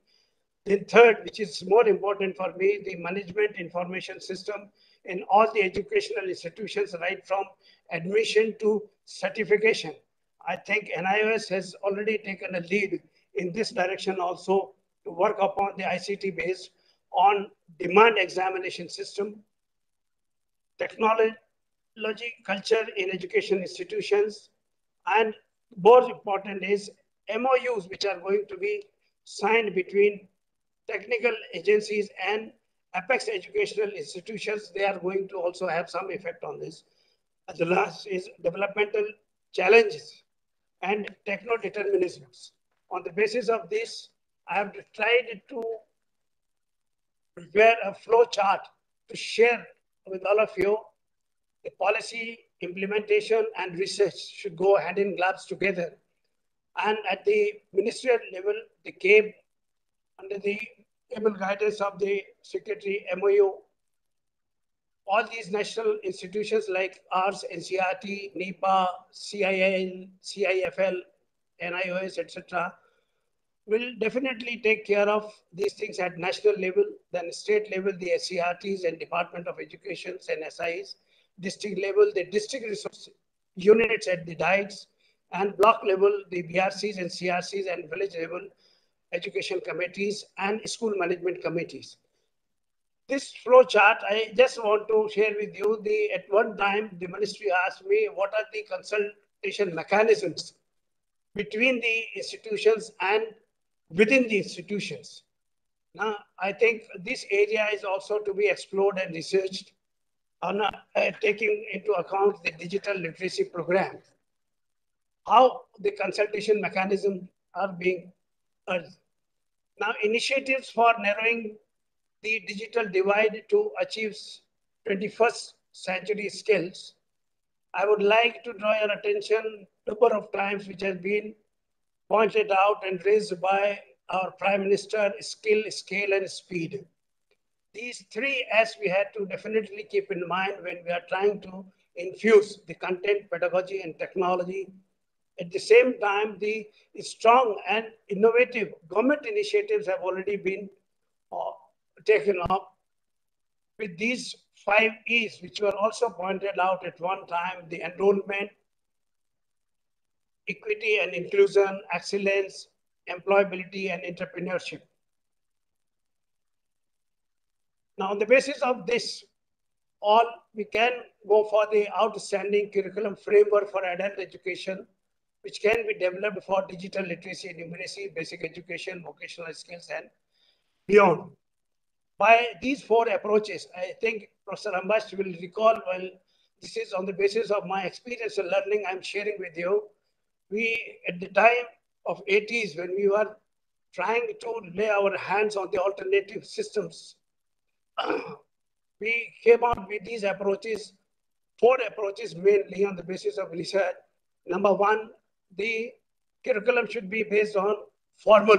Then third, which is more important for me, the management information system in all the educational institutions, right from admission to certification. I think NIOS has already taken a lead in this direction also to work upon the ICT based on demand examination system technology culture in education institutions, and more important is MOUs, which are going to be signed between technical agencies and apex educational institutions. They are going to also have some effect on this. The last is developmental challenges and techno-determinisms. On the basis of this, I have tried to prepare a flow chart to share with all of you. The policy implementation and research should go hand in gloves together. And at the ministerial level, the CABE, under the able guidance of the Secretary MOU, all these national institutions like ours, NCERT, NIEPA, CIL, CIFL, NIOS, etc., will definitely take care of these things at national level, then state level, the SCERTs and Department of Education and SIs, district level, the district resource units at the DIETs, and block level, the BRCs and CRCs and village level education committees and school management committees. This flow chart, I just want to share with you, the at one time, the ministry asked me, what are the consultation mechanisms between the institutions and within the institutions. Now, I think this area is also to be explored and researched on uh, taking into account the digital literacy program. How the consultation mechanism are being urged. Now, initiatives for narrowing the digital divide to achieve 21st century skills. I would like to draw your attention number of times which has been pointed out and raised by our Prime Minister, skill, scale, and speed. These three S we had to definitely keep in mind when we are trying to infuse the content, pedagogy, and technology. At the same time, the strong and innovative government initiatives have already been uh, taken up. With these five E's, which were also pointed out at one time, the enrollment, equity and inclusion, excellence, employability, and entrepreneurship. Now, on the basis of this, all we can go for the outstanding curriculum framework for adult education, which can be developed for digital literacy and numeracy, basic education, vocational skills, and beyond. By these four approaches, I think Professor Ambasht will recall, well, this is on the basis of my experience and learning I'm sharing with you, we, at the time of 80s, when we were trying to lay our hands on the alternative systems, (clears throat) we came out with these approaches, four approaches mainly on the basis of research. Number one, the curriculum should be based on formal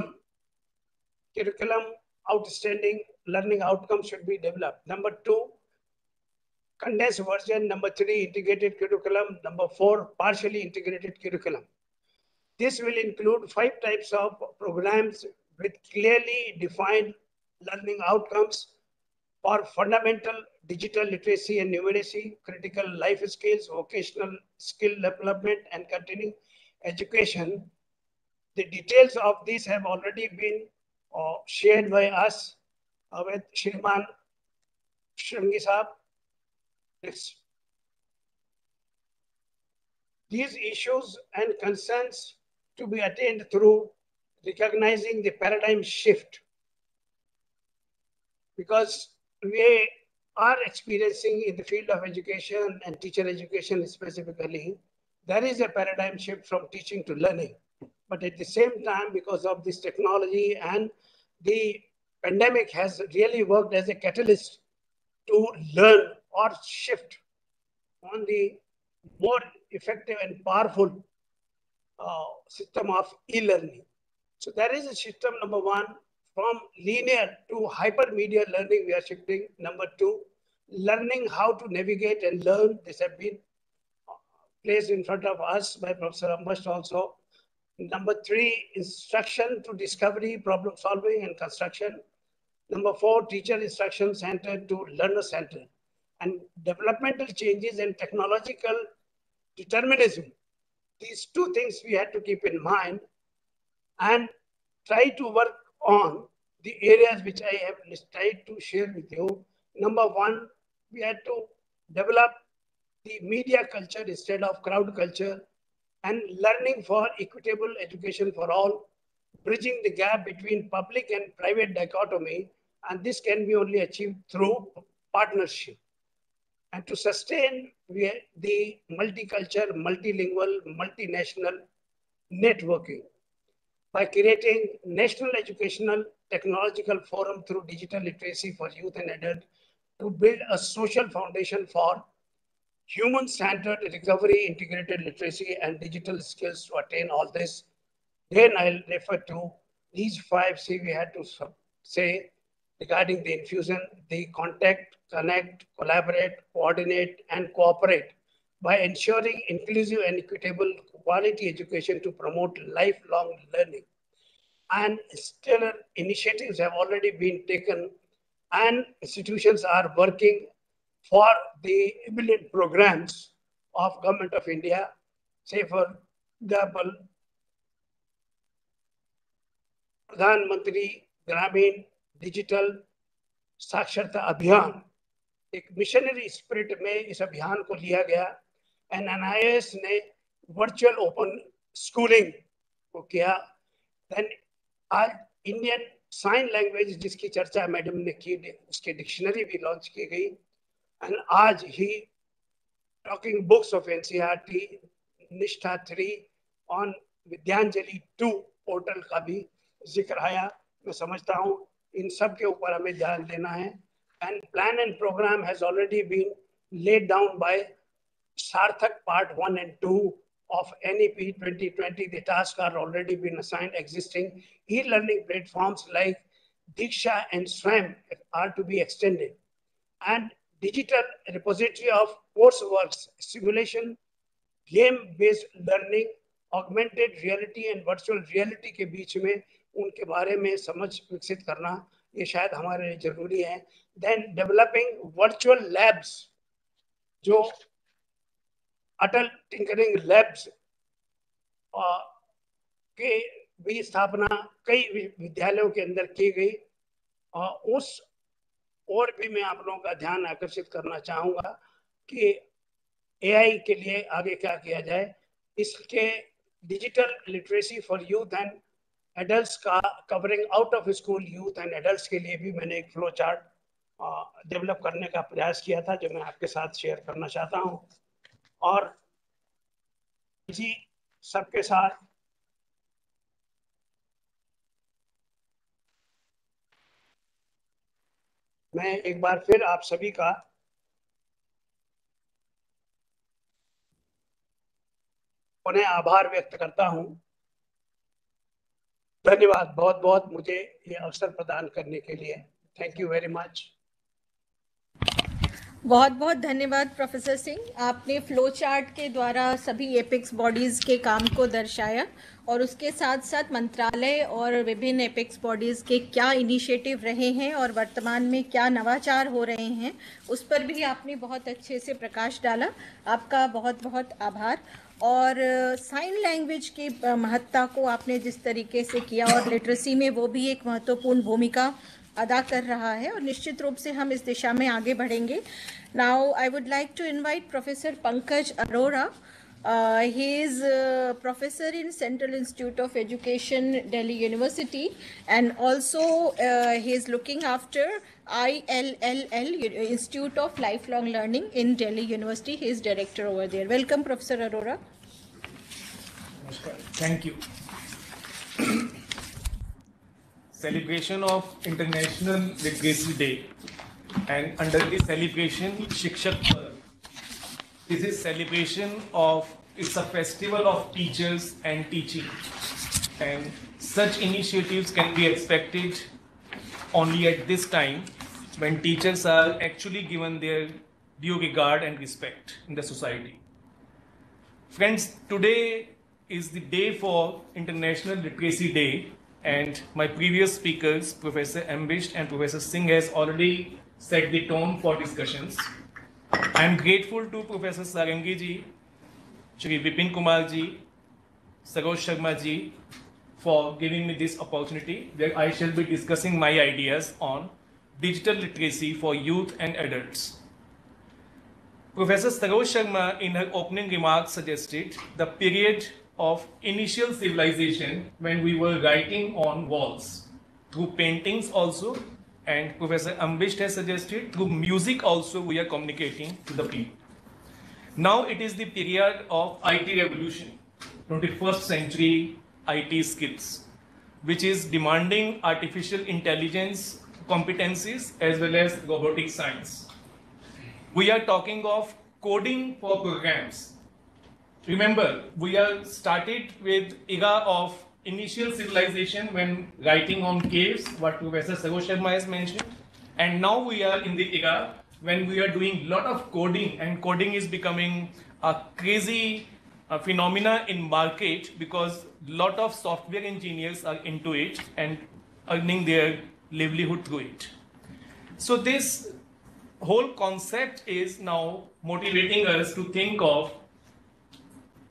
curriculum, outstanding learning outcomes should be developed. Number two, condensed version. Number three, integrated curriculum. Number four, partially integrated curriculum. This will include five types of programs with clearly defined learning outcomes for fundamental digital literacy and numeracy, critical life skills, vocational skill development, and continuing education. The details of these have already been uh, shared by us Sarangi Saab. These issues and concerns to be attained through recognizing the paradigm shift. Because we are experiencing in the field of education and teacher education specifically, there is a paradigm shift from teaching to learning. But at the same time, because of this technology and the pandemic has really worked as a catalyst to learn or shift on the more effective and powerful uh, system of e-learning. So there is a system number one from linear to hypermedia learning we are shifting. Number two, learning how to navigate and learn. This has been uh, placed in front of us by Professor Ambasht also. Number three, instruction to discovery, problem solving and construction. Number four, teacher instruction centered to learner centered. And developmental changes and technological determinism these two things we had to keep in mind and try to work on the areas which I have tried to share with you. Number one, we had to develop the media culture instead of crowd culture, and learning for equitable education for all, bridging the gap between public and private dichotomy, and this can be only achieved through partnership. And to sustain the multicultural, multilingual, multinational networking by creating National Educational Technological Forum through digital literacy for youth and adult to build a social foundation for human-centered recovery, integrated literacy, and digital skills to attain all this. Then I'll refer to these five C we had to say regarding the infusion, the contact, connect, collaborate, coordinate, and cooperate by ensuring inclusive and equitable quality education to promote lifelong learning. And stellar initiatives have already been taken and institutions are working for the brilliant programs of Government of India, say for example, प्रधानमंत्री ग्रामीण digital साक्षरता अभियान एक missionary spirit में इस अभियान को लिया गया। एन ने वर्चुअल ओपन स्कूलिंग को किया। देन आज इंडियन साइन लैंग्वेज जिसकी चर्चा मैडम ने की उसकी डिक्शनरी भी लॉन्च की गई। And as he talking books of NCERT, Nishtha 3 on Vidyanjali 2 portal का भी जिक्र आया मैं समझता हूँ इन सब के ऊपर हमें ध्यान देना है and plan and laid down by Sarthak part one and two of NEP 2020. The tasks are already been assigned existing e-learning platforms like Diksha and SWAYAM are to be extended. And digital repository of courseworks, simulation, game-based learning, augmented reality and virtual reality के बीच में उनके बारे में समझ विकसित करना ये शायद हमारे लिए ज़रूरी है देन डेवलपिंग वर्चुअल लैब्स जो अटल टिंकरिंग लैब्स के भी स्थापना कई विद्यालयों के अंदर की गई और उस और भी मैं आप लोगों का ध्यान आकर्षित करना चाहूँगा कि एआई के लिए आगे क्या किया जाए? इसके digital literacy for youth and adults का covering out of school youth and adults के लिए भी मैंने एक फ्लो चार्ट डेवलप करने का प्रयास किया था, जो मैं आपके साथ शेयर करना चाहता हूँ। और इसी सबके साथ मैं एक बार फिर आप सभी का उन्हें आभार व्यक्त करता हूँ। धन्यवाद। बहुत बहुत मुझे ये अवसर प्रदान करने के लिए। थैंक यू वेरी मच बहुत बहुत धन्यवाद प्रोफेसर सिंह आपने फ्लो चार्ट के द्वारा सभी एपिक्स बॉडीज के काम को दर्शाया और उसके साथ साथ मंत्रालय और विभिन्न एपिक्स बॉडीज के क्या इनिशिएटिव रहे हैं और वर्तमान में क्या नवाचार हो रहे हैं, उस पर भी आपने बहुत अच्छे से प्रकाश डाला। आपका बहुत बहुत आभार और साइन लैंग्वेज की महत्ता को आपने जिस तरीके से किया और लिटरेसी में वो भी एक महत्वपूर्ण भूमिका अदा कर रहा है और निश्चित रूप से हम इस दिशा में आगे बढ़ेंगे now I would like to invite professor Pankaj Arora he is professor in central institute of education Delhi university and also he is looking after I L ILLL Institute of Lifelong Learning in Delhi University. He is director over there. Welcome, Professor Arora. Thank you. Celebration of International Literacy Day and under this celebration Shikshak Parv. This is celebration of it's a festival of teachers and teaching and such initiatives can be expected only at this time when teachers are actually given their due regard and respect in the society. Friends, today is the day for International Literacy Day, and my previous speakers, Professor Ambasht and Professor Singh, has already set the tone for discussions. I am grateful to Professor Sarangi ji, Shri Vipin Kumar ji, Saroj Sharma ji for giving me this opportunity where I shall be discussing my ideas on digital literacy for youth and adults. Professor Saroj Sharma, in her opening remarks, suggested the period of initial civilization when we were writing on walls through paintings also, and Professor Ambasht has suggested through music also we are communicating to the people. Now it is the period of IT revolution, 21st century IT skills, which is demanding artificial intelligence competencies as well as robotic science. We are talking of coding for programs. Remember, we are started with era of initial civilization when writing on caves, what Professor Saroj Sharma has mentioned, and now we are in the era when we are doing lot of coding, and coding is becoming a crazy uh, phenomena in market because lot of software engineers are into it and earning their livelihood through it. So this whole concept is now motivating us to think of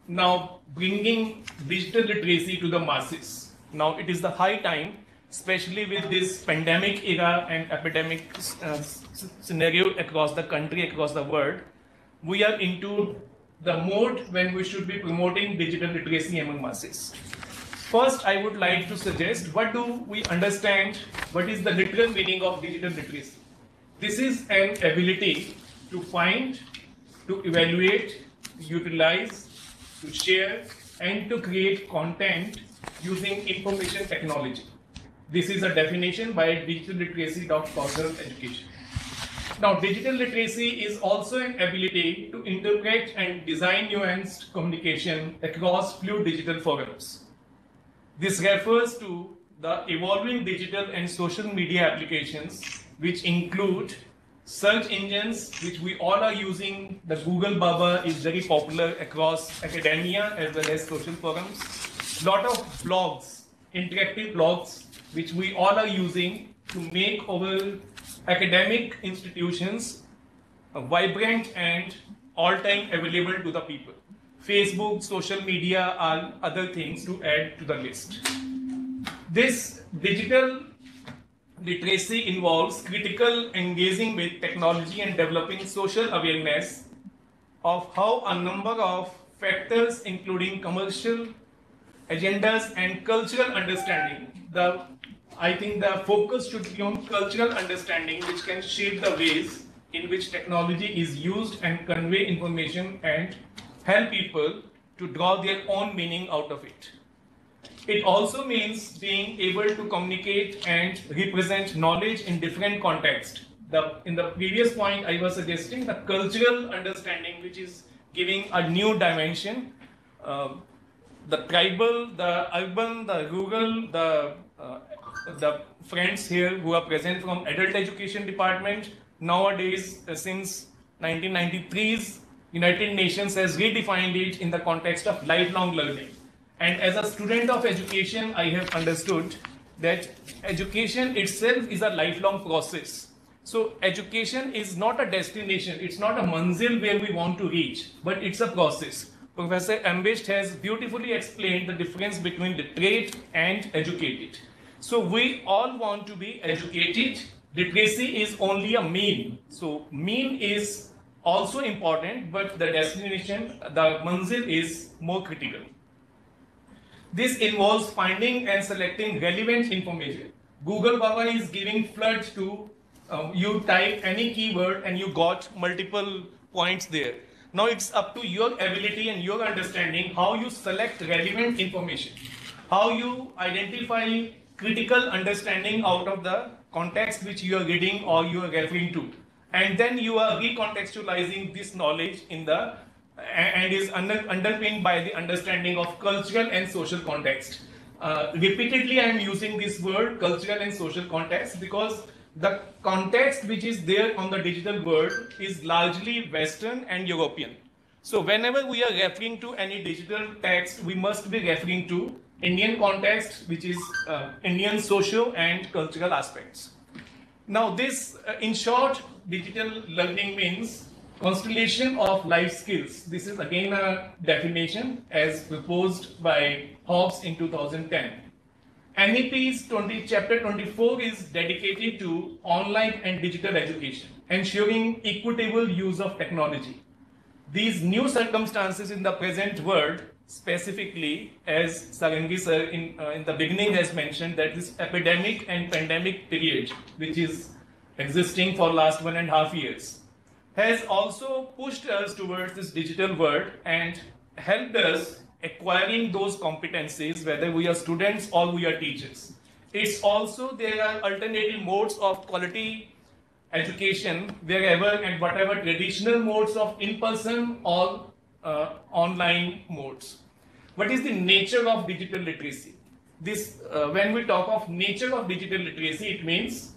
now bringing digital literacy to the masses. Now it is the high time, especially with this pandemic era and epidemic uh, scenario across the country, across the world, we are into the mode when we should be promoting digital literacy among masses. First, I would like to suggest what do we understand, what is the literal meaning of digital literacy? This is an ability to find, to evaluate, utilize, to share, and to create content using information technology. This is a definition by Digital Literacy. Education. Now, digital literacy is also an ability to interpret and design nuanced communication across fluid digital forums. This refers to the evolving digital and social media applications, which include search engines, which we all are using. The Google Baba is very popular across academia as well as social forums. Lot of blogs, interactive blogs, which we all are using to make our academic institutions vibrant and all time available to the people. Facebook, social media are other things to add to the list. This digital literacy involves critical engaging with technology and developing social awareness of how a number of factors, including commercial agendas and cultural understanding. The I think the focus should be on cultural understanding, which can shape the ways in which technology is used and convey information and help people to draw their own meaning out of it. It also means being able to communicate and represent knowledge in different contexts. The, in the previous point, I was suggesting the cultural understanding, which is giving a new dimension. Um, the tribal, the urban, the rural, the uh, the friends here who are present from adult education department nowadays uh, since 1993's United Nations has redefined it in the context of lifelong learning. And as a student of education, I have understood that education itself is a lifelong process. So education is not a destination, it's not a manzil where we want to reach, but it's a process. Professor Ambasht has beautifully explained the difference between literate and educated. So we all want to be educated. Literacy is only a mean. So mean is also important, but the destination, the manzil is more critical. This involves finding and selecting relevant information. Google Baba is giving flood to um, you type any keyword and you got multiple points there. Now it's up to your ability and your understanding how you select relevant information, how you identify critical understanding out of the context which you are reading or you are referring to. And then you are recontextualizing this knowledge in the and is under, underpinned by the understanding of cultural and social context. Uh, repeatedly, I am using this word cultural and social context because the context which is there on the digital world is largely Western and European. So, whenever we are referring to any digital text, we must be referring to Indian context, which is uh, Indian social and cultural aspects. Now, this, uh, in short, digital learning means constellation of life skills. This is again a definition as proposed by Hobbs in 2010. NEP's 20, chapter 24 is dedicated to online and digital education, ensuring equitable use of technology. these new circumstances in the present world, specifically, as Sarangi sir in, uh, in the beginning has mentioned, that this epidemic and pandemic period, which is existing for last one and a half years, has also pushed us towards this digital world and helped us acquiring those competencies, whether we are students or we are teachers. It's also there are alternative modes of quality education wherever and whatever traditional modes of in-person or uh, online modes. What is the nature of digital literacy? This, uh, when we talk of nature of digital literacy, it means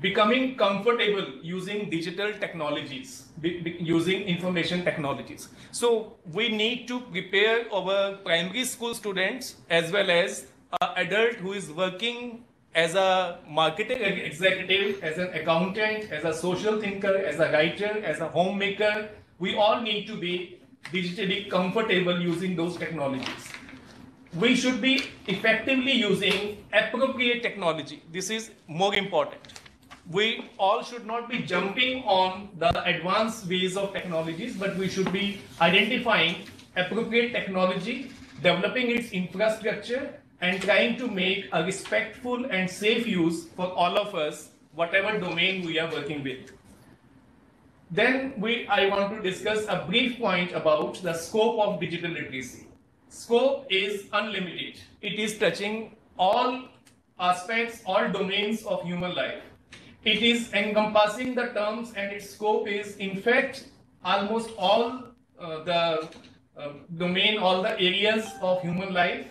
becoming comfortable using digital technologies, be, be, using information technologies. So we need to prepare our primary school students as well as an adult who is working as a marketing executive, as an accountant, as a social thinker, as a writer, as a homemaker. We all need to be digitally comfortable using those technologies. We should be effectively using appropriate technology. This is more important we all should not be jumping on the advanced ways of technologies, but we should be identifying appropriate technology, developing its infrastructure, and trying to make a respectful and safe use for all of us, whatever domain we are working with. Then we, I want to discuss a brief point about the scope of digital literacy. Scope is unlimited. It is touching all aspects, all domains of human life it is encompassing the terms and its scope is in fact almost all uh, the uh, domain, all the areas of human life.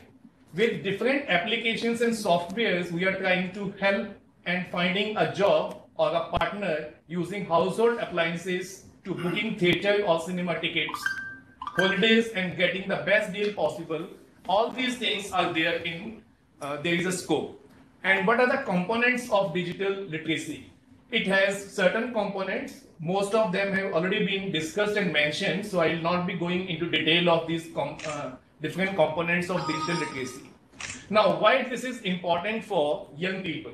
With different applications and softwares, we are trying to help and finding a job or a partner using household appliances to booking theater or cinema tickets, holidays and getting the best deal possible. All these things are there in, uh, there is a scope. And what are the components of digital literacy? It has certain components. Most of them have already been discussed and mentioned, so I will not be going into detail of these com uh, different components of digital literacy. Now, why this is important for young people?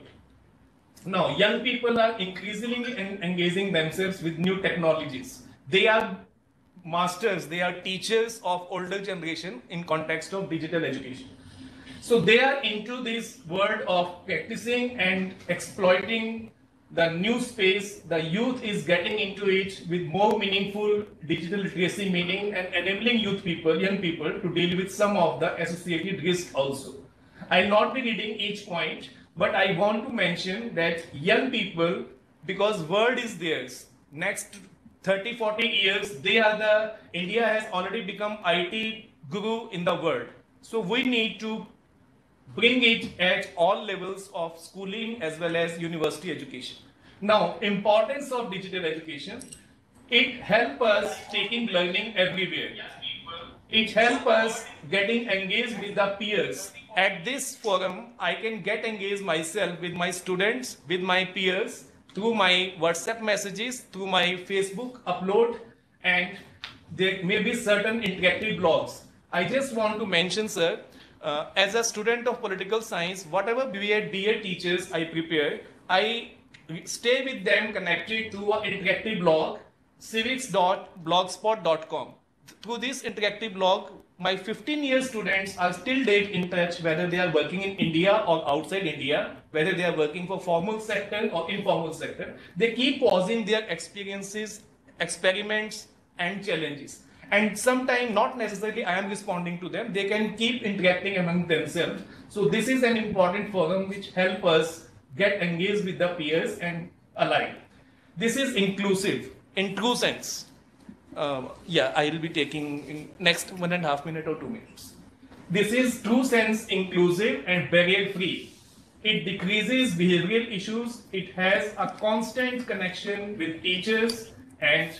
Now, young people are increasingly engaging themselves with new technologies. They are masters, they are teachers of older generation in context of digital education. So they are into this world of practicing and exploiting the new space, the youth is getting into it with more meaningful digital literacy meaning and enabling youth people, young people to deal with some of the associated risks also. I'll not be reading each point, but I want to mention that young people, because world is theirs, next 30, 40 years, they are the, India has already become IT guru in the world. So we need to bring it at all levels of schooling as well as university education. Now, importance of digital education, it help us taking learning everywhere. It help us getting engaged with the peers. At this forum, I can get engaged myself with my students, with my peers, through my WhatsApp messages, through my Facebook upload, and there may be certain interactive blogs. I just want to mention, sir, uh, as a student of political science, whatever BA, teachers I prepare, I stay with them connected to an interactive blog, civics.blogspot.com. Through this interactive blog, my 15 year students are still date in touch whether they are working in India or outside India, whether they are working for formal sector or informal sector. They keep pausing their experiences, experiments, and challenges and sometimes not necessarily I am responding to them. They can keep interacting among themselves. So this is an important forum which help us get engaged with the peers and align. This is inclusive in true sense. Uh, yeah, I will be taking in next one and a half minute or two minutes. This is true sense inclusive and barrier free. It decreases behavioral issues. It has a constant connection with teachers and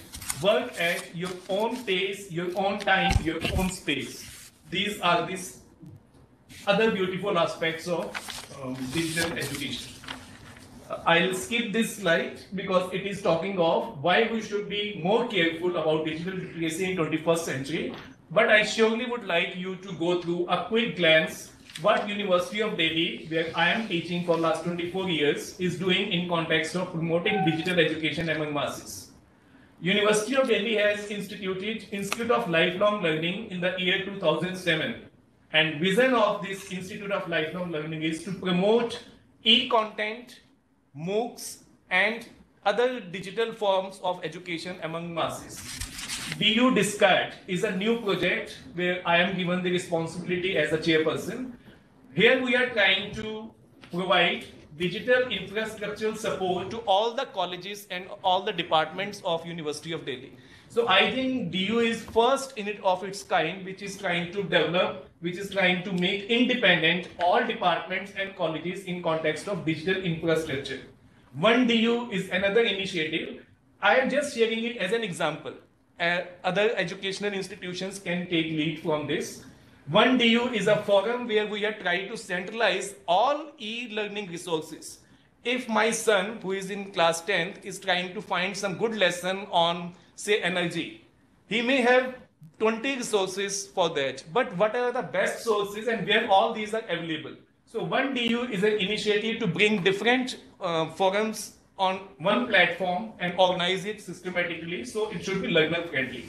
work at your own pace, your own time, your own space. These are these other beautiful aspects of um, digital education. Uh, I'll skip this slide because it is talking of why we should be more careful about digital literacy in 21st century. But I surely would like you to go through a quick glance what University of Delhi, where I am teaching for last 24 years, is doing in context of promoting digital education among masses. University of Delhi has instituted Institute of Lifelong Learning in the year 2007. And vision of this Institute of Lifelong Learning is to promote e-content, MOOCs, and other digital forms of education among masses. DU Discard is a new project where I am given the responsibility as a chairperson. Here we are trying to provide digital infrastructural support to all the colleges and all the departments of University of Delhi. So I think DU is first in it of its kind, which is trying to develop, which is trying to make independent all departments and colleges in context of digital infrastructure. One DU is another initiative. I am just sharing it as an example. Uh, other educational institutions can take lead from this. One DU is a forum where we are trying to centralize all e-learning resources. If my son, who is in class 10th, is trying to find some good lesson on, say, energy, he may have 20 resources for that. But what are the best sources and where all these are available? So one DU is an initiative to bring different uh, forums on one platform and organize it systematically so it should be learner friendly.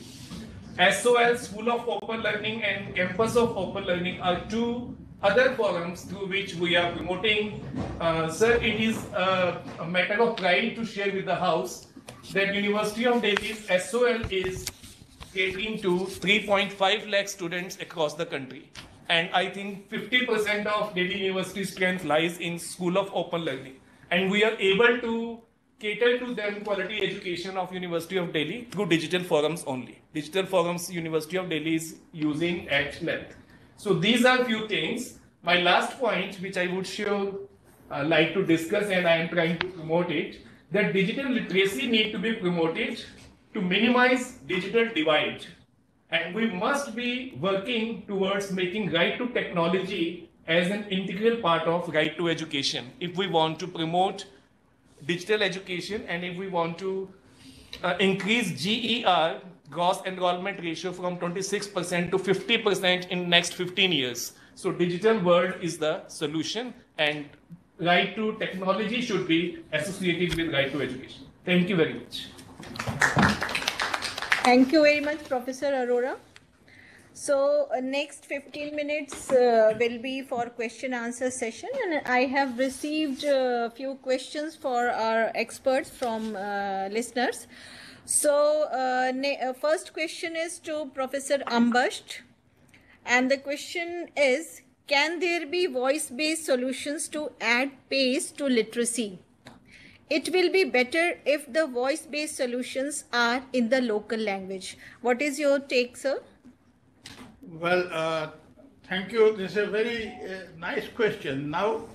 SOL, School of Open Learning and Campus of Open Learning are two other forums through which we are promoting. Uh, sir, it is uh, a matter of pride to share with the House that University of Delhi's SOL is catering to 3.5 lakh students across the country. And I think 50% of Delhi University strength lies in School of Open Learning. And we are able to cater to them quality education of University of Delhi through digital forums only. Digital forums University of Delhi is using at length. So these are few things. My last point, which I would sure uh, like to discuss, and I am trying to promote it, that digital literacy need to be promoted to minimize digital divide. And we must be working towards making right to technology as an integral part of right to education if we want to promote digital education and if we want to uh, increase GER, gross enrollment ratio from 26% to 50% in next 15 years. So digital world is the solution and right to technology should be associated with right to education. Thank you very much. Thank you very much, Professor Arora. So uh, next 15 minutes uh, will be for question answer session and I have received a few questions for our experts from uh, listeners. So uh, uh, first question is to Professor Ambasht and the question is can there be voice based solutions to add pace to literacy? It will be better if the voice based solutions are in the local language. What is your take, sir? Well, uh, thank you. This is a very uh, nice question. Now,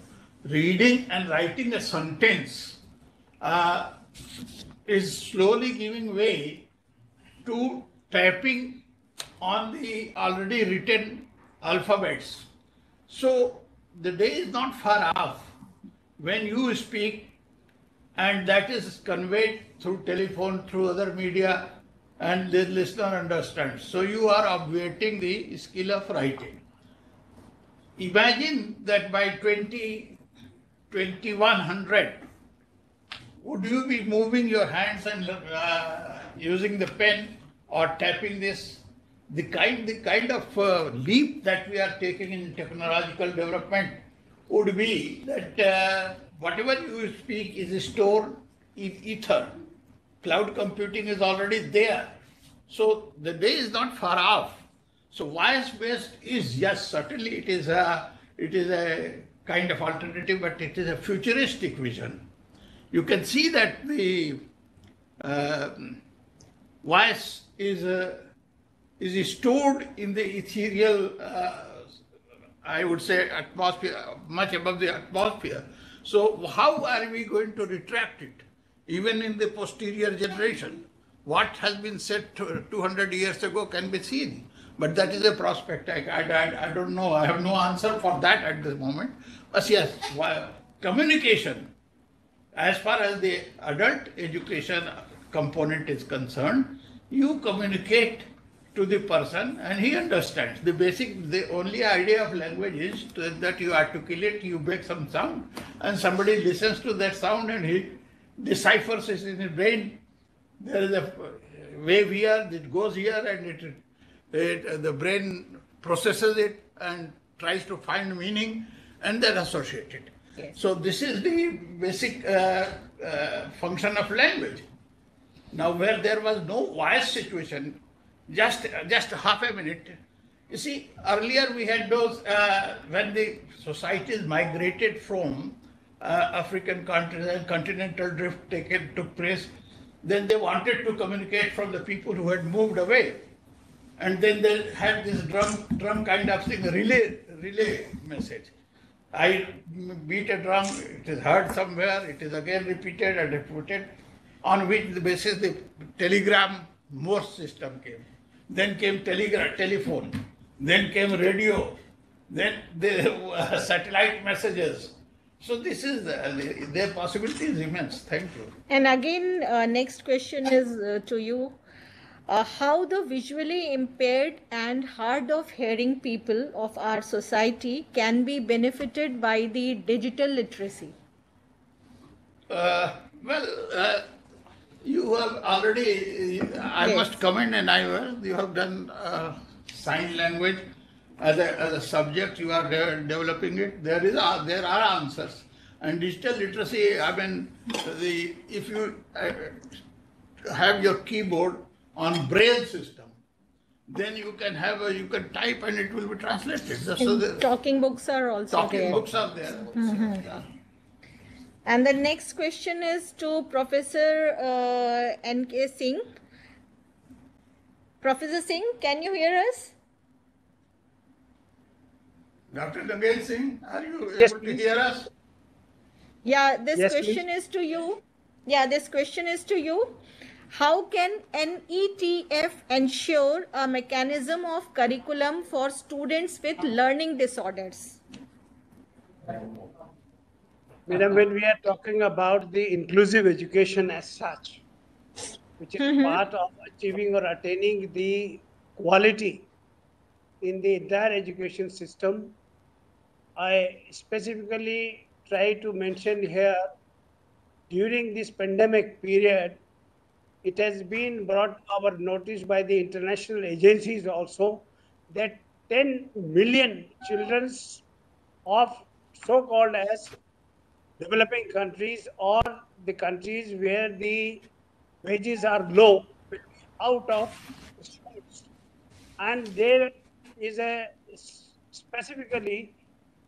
reading and writing a sentence uh, is slowly giving way to typing on the already written alphabets. So, the day is not far off when you speak and that is conveyed through telephone, through other media, and the listener understands. So you are obviating the skill of writing. Imagine that by 20, 2100, would you be moving your hands and uh, using the pen or tapping this? The kind, the kind of uh, leap that we are taking in technological development would be that uh, whatever you speak is stored in ether. Cloud computing is already there. So the day is not far off. So voice based is yes, certainly it is a it is a kind of alternative, but it is a futuristic vision. You can see that the uh, is uh, is stored in the ethereal, uh, I would say, atmosphere, much above the atmosphere. So how are we going to retract it, even in the posterior generation? What has been said 200 years ago can be seen, but that is a prospect. I, I, I don't know. I have no answer for that at this moment. But yes, communication, as far as the adult education component is concerned, you communicate to the person and he understands. The basic, the only idea of language is to, that you articulate, you make some sound, and somebody listens to that sound and he deciphers it in his brain. There is a wave here, it goes here, and it, it the brain processes it and tries to find meaning, and then associate it. Yes. So this is the basic uh, uh, function of language. Now, where there was no voice situation, just just half a minute. You see, earlier we had those uh, when the societies migrated from uh, African continent, continental drift taken took place. Then they wanted to communicate from the people who had moved away, and then they had this drum drum kind of thing, relay relay message. I beat a drum, it is heard somewhere, it is again repeated and repeated, on which the basis the telegram Morse system came. Then came telegraph, telephone, then came radio, then the uh, (laughs) satellite messages. So this is, uh, the- their possibility is immense. Thank you. And again, uh, next question is uh, to you. Uh, how the visually impaired and hard of hearing people of our society can be benefited by the digital literacy? Uh, well, uh, you have already, I Yes. must comment and I will, you have done uh, sign language as a, as a subject, you are de- developing it. There is, a- there are answers. And digital literacy, I mean, the, if you uh, have your keyboard on braille system, then you can have, a, you can type and it will be translated. So the talking books are also talking there. books are there. Yeah. And the next question is to Professor uh, N.K. Singh. Professor Singh, can you hear us? Dr. Nagen Singh, are you Yes, able to hear us? Yeah, this Yes, question is to you. Yeah, this question is to you. How can NETF ensure a mechanism of curriculum for students with learning disorders? Madam, when we are talking about the inclusive education as such, which is mm-hmm. part of achieving or attaining the quality in the entire education system, I specifically try to mention here during this pandemic period, it has been brought our notice by the international agencies also that 10 million children of so-called as developing countries or the countries where the wages are low out of schools. And there is a specifically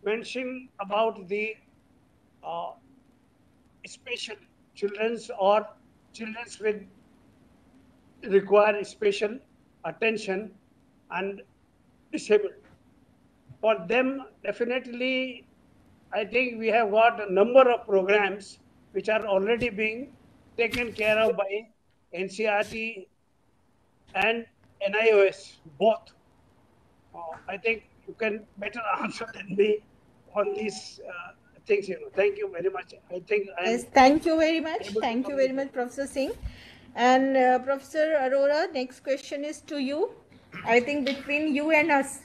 mention about the uh, special children's or children's with require special attention and disabled. For them, definitely, I think we have got a number of programs which are already being taken care of by NCERT and NIOS, both. Uh, I think you can better (laughs) answer than me on these uh, things, you know. Thank you very much. I think I am Yes, thank you very much. Thank you very much, Professor Singh. And uh, Professor Arora, next question is to you. I think between you and us,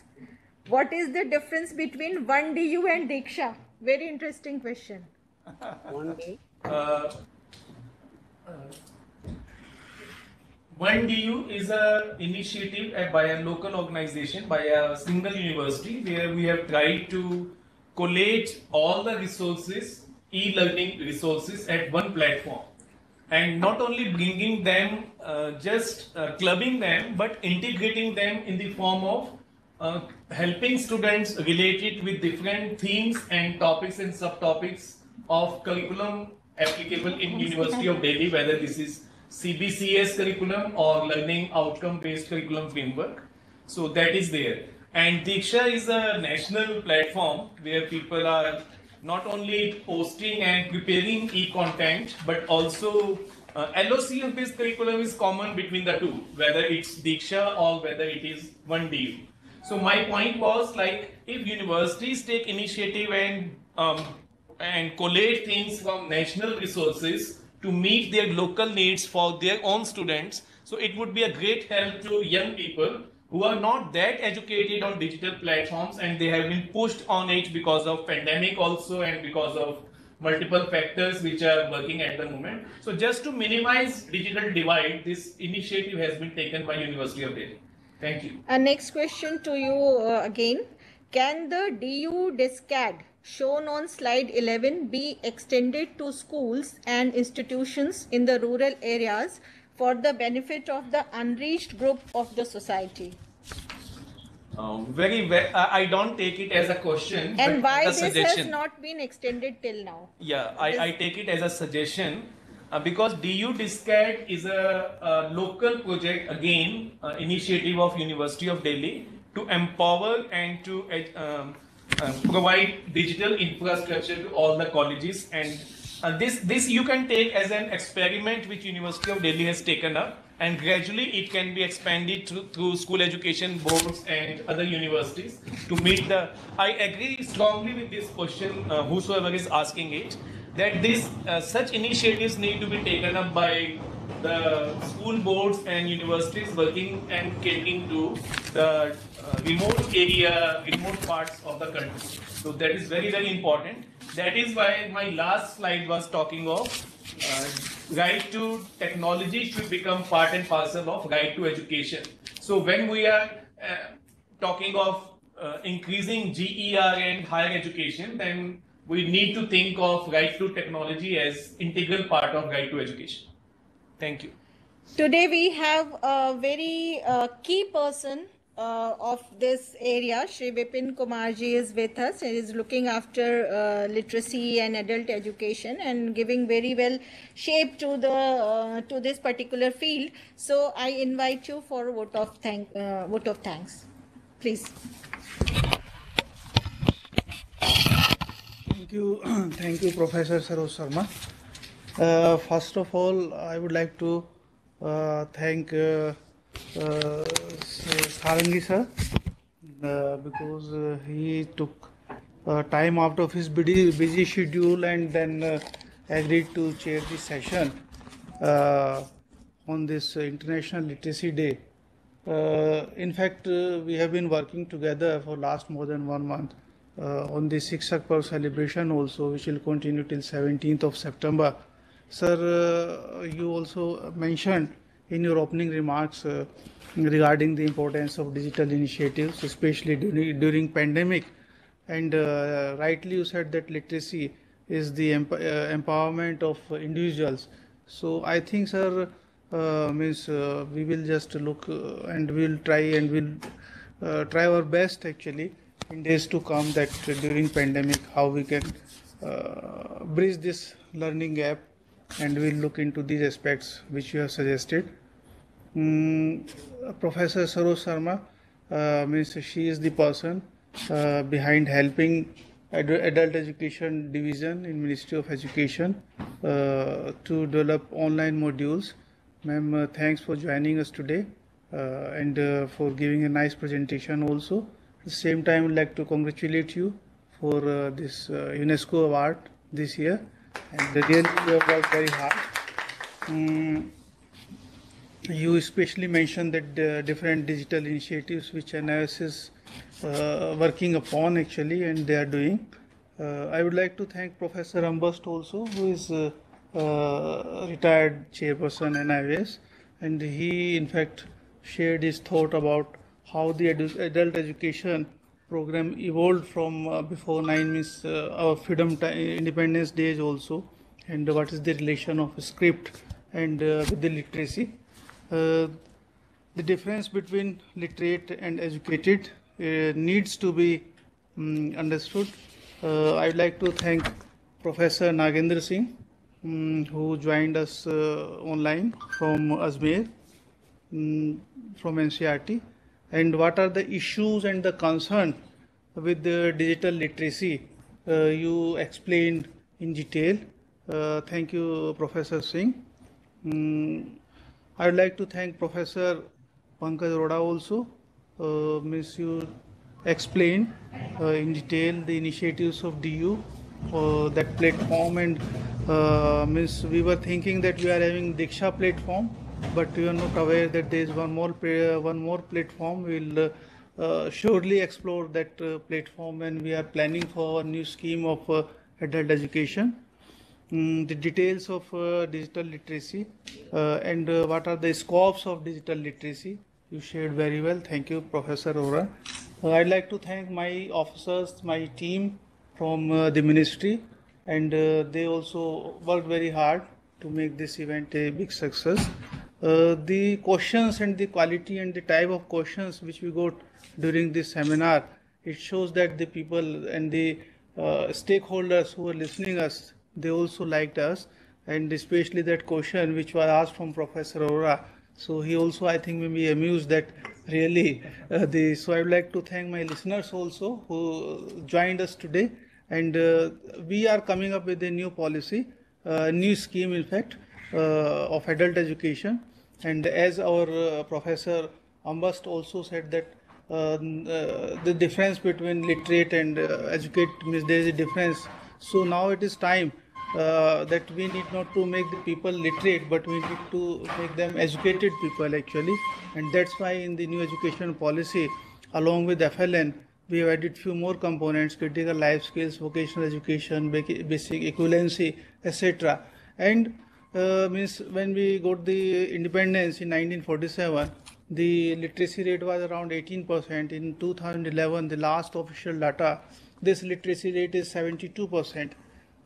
what is the difference between 1DU and Diksha? Very interesting question. (laughs) one day. Uh, One DU is a initiative uh, by a local organization, by a single university, where we have tried to collate all the resources, e-learning resources at one platform, and not only bringing them, uh, just uh, clubbing them, but integrating them in the form of uh, helping students relate it with different themes and topics and subtopics of curriculum applicable in University of Delhi, whether this is CBCS curriculum or learning outcome based curriculum framework. So that is there. And Diksha is a national platform where people are not only posting and preparing e-content, but also uh, LOCF based curriculum is common between the two, whether it's Diksha or whether it is 1DU. So my point was like if universities take initiative and um, and collate things from national resources to meet their local needs for their own students, so it would be a great help to young people who are not that educated on digital platforms and they have been pushed on it because of pandemic also and because of multiple factors which are working at the moment. So just to minimize digital divide, this initiative has been taken by University of Delhi. Thank you. Our next question to you uh, again. Can the DU DISCAD shown on slide 11 be extended to schools and institutions in the rural areas for the benefit of the unreached group of the society? Um, very well. I I don't take it as a question. And why this has not been extended till now? Yeah, I, I take it as a suggestion uh, because DU Discat is a, a local project again uh, initiative of University of Delhi to empower and to ed- um, uh, provide digital infrastructure to all the colleges and uh, this this you can take as an experiment which University of Delhi has taken up and gradually it can be expanded through, through school education boards and other universities to meet the i agree strongly with this question uh, whosoever is asking it that this uh, such initiatives need to be taken up by the school boards and universities working and catering to the remote area remote parts of the country so that is very very important that is why my last slide was talking of uh, right to technology should become part and parcel of right to education. So when we are uh, talking of uh, increasing GER and higher education, then we need to think of right to technology as integral part of right to education. Thank you. Today we have a very uh, key person uh, of this area, Shri Vipin Kumarji is with us and is looking after uh, literacy and adult education and giving very well shape to the uh, to this particular field. So I invite you for a vote of thank uh, vote of thanks, please. Thank you, (clears throat) thank you, Professor Saroj Sharma. Uh, first of all, I would like to uh, thank uh, Sarangi sir uh, because uh, he took uh, time out of his busy, busy schedule and then uh, agreed to chair the session uh, on this International Literacy Day. In fact, we have been working together for last more than one month on the Shikshak Parv celebration also, which will continue till 17th of September. Sir, you also mentioned in your opening remarks uh, regarding the importance of digital initiatives, especially during, during pandemic. And uh, rightly you said that literacy is the emp- uh, empowerment of individuals. So I think, sir, uh, means uh, we will just look uh, and we'll try and we'll try our best actually in days to come that during pandemic how we can bridge this learning gap and we'll look into these aspects which you have suggested. Mm, Professor Saroj Sharma uh, means she is the person uh, behind helping Adu- adult education division in Ministry of Education uh, to develop online modules. Ma'am, uh, thanks for joining us today uh, and uh, for giving a nice presentation also. At the same time, I'd like to congratulate you for this UNESCO award this year and really you have worked very hard. Mm, you especially mentioned that uh, different digital initiatives which NIOS is uh, working upon actually and they are doing. Uh, I would like to thank Professor Ambasht also who is uh, uh, retired chairperson NIOS and he in fact shared his thought about how the adult education program evolved from uh, before 9 means uh, our freedom ti- independence days also and what is the relation of script and uh, with the literacy uh, the difference between literate and educated uh, needs to be um, understood. Uh, I'd like to thank Professor Nagendra Singh, um, who joined us online from Ajmer, um, from NCERT. And what are the issues and the concern with the digital literacy? Uh, you explained in detail. Uh, thank you, Professor Singh. Mm, I would like to thank Professor Pankaj Arora also. Uh, Miss you explained uh, in detail the initiatives of DU, uh, that platform, and uh, Miss we were thinking that we are having Diksha platform, but we are not aware that there is one more one more platform. We'll uh, surely explore that uh, platform when we are planning for a new scheme of uh, adult education. mm, the details of uh, digital literacy uh, and uh, what are the scopes of digital literacy. You shared very well. Thank you, Professor Arora. I'd like to thank my officers, my team from the ministry, and they also worked very hard to make this event a big success. Uh, the questions and the quality and the type of questions which we got during this seminar, it shows that the people and the uh, stakeholders who are listening us, they also liked us, and especially that question which was asked from Professor Arora. So he also, I think, may be amused that really uh, the. So I would like to thank my listeners also who joined us today, and uh, we are coming up with a new policy, uh, new scheme, in fact, uh, of adult education. And as our uh, professor Ambasht also said that uh, uh, the difference between literate and uh, educate means there is a difference. So now it is time uh, that we need not to make the people literate, but we need to make them educated people actually. And that's why in the new education policy, along with FLN, we have added few more components: critical life skills, vocational education, basic equivalency, etc. And uh, means when we got the independence in 1947, the literacy rate was around 18%. In 2011, the last official data, this literacy rate is 72%.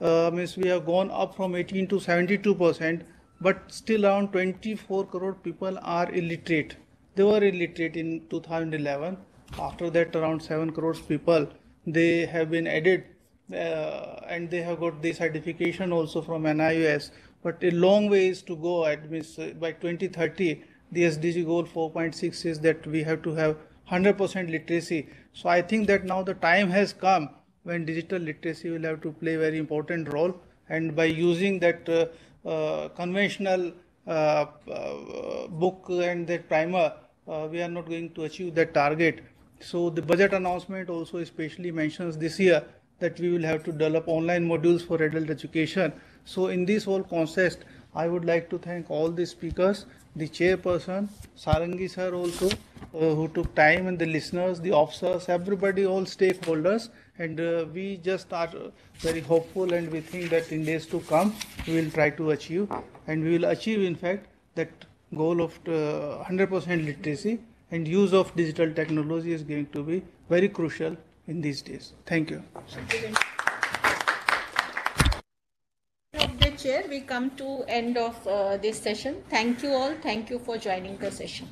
Uh, means we have gone up from 18 to 72%, but still around 24 crore people are illiterate. They were illiterate in 2011. After that, around 7 crores people, they have been added uh, and they have got the certification also from NIOS. But a long way is to go. By 2030, the SDG goal 4.6 is that we have to have 100% literacy. So I think that now the time has come when digital literacy will have to play a very important role. And by using that uh, uh, conventional uh, uh, book and that primer, uh, we are not going to achieve that target. So the budget announcement also especially mentions this year that we will have to develop online modules for adult education. So in this whole context, I would like to thank all the speakers, the chairperson, Sarangi sir also, uh, who took time, and the listeners, the officers, everybody, all stakeholders. And uh, we just are uh, very hopeful and we think that in days to come, we will try to achieve. And we will achieve, in fact, that goal of uh, 100% literacy and use of digital technology is going to be very crucial in these days. Thank you. Of the chair, we come to end of uh, this session. Thank you all. Thank you for joining the session.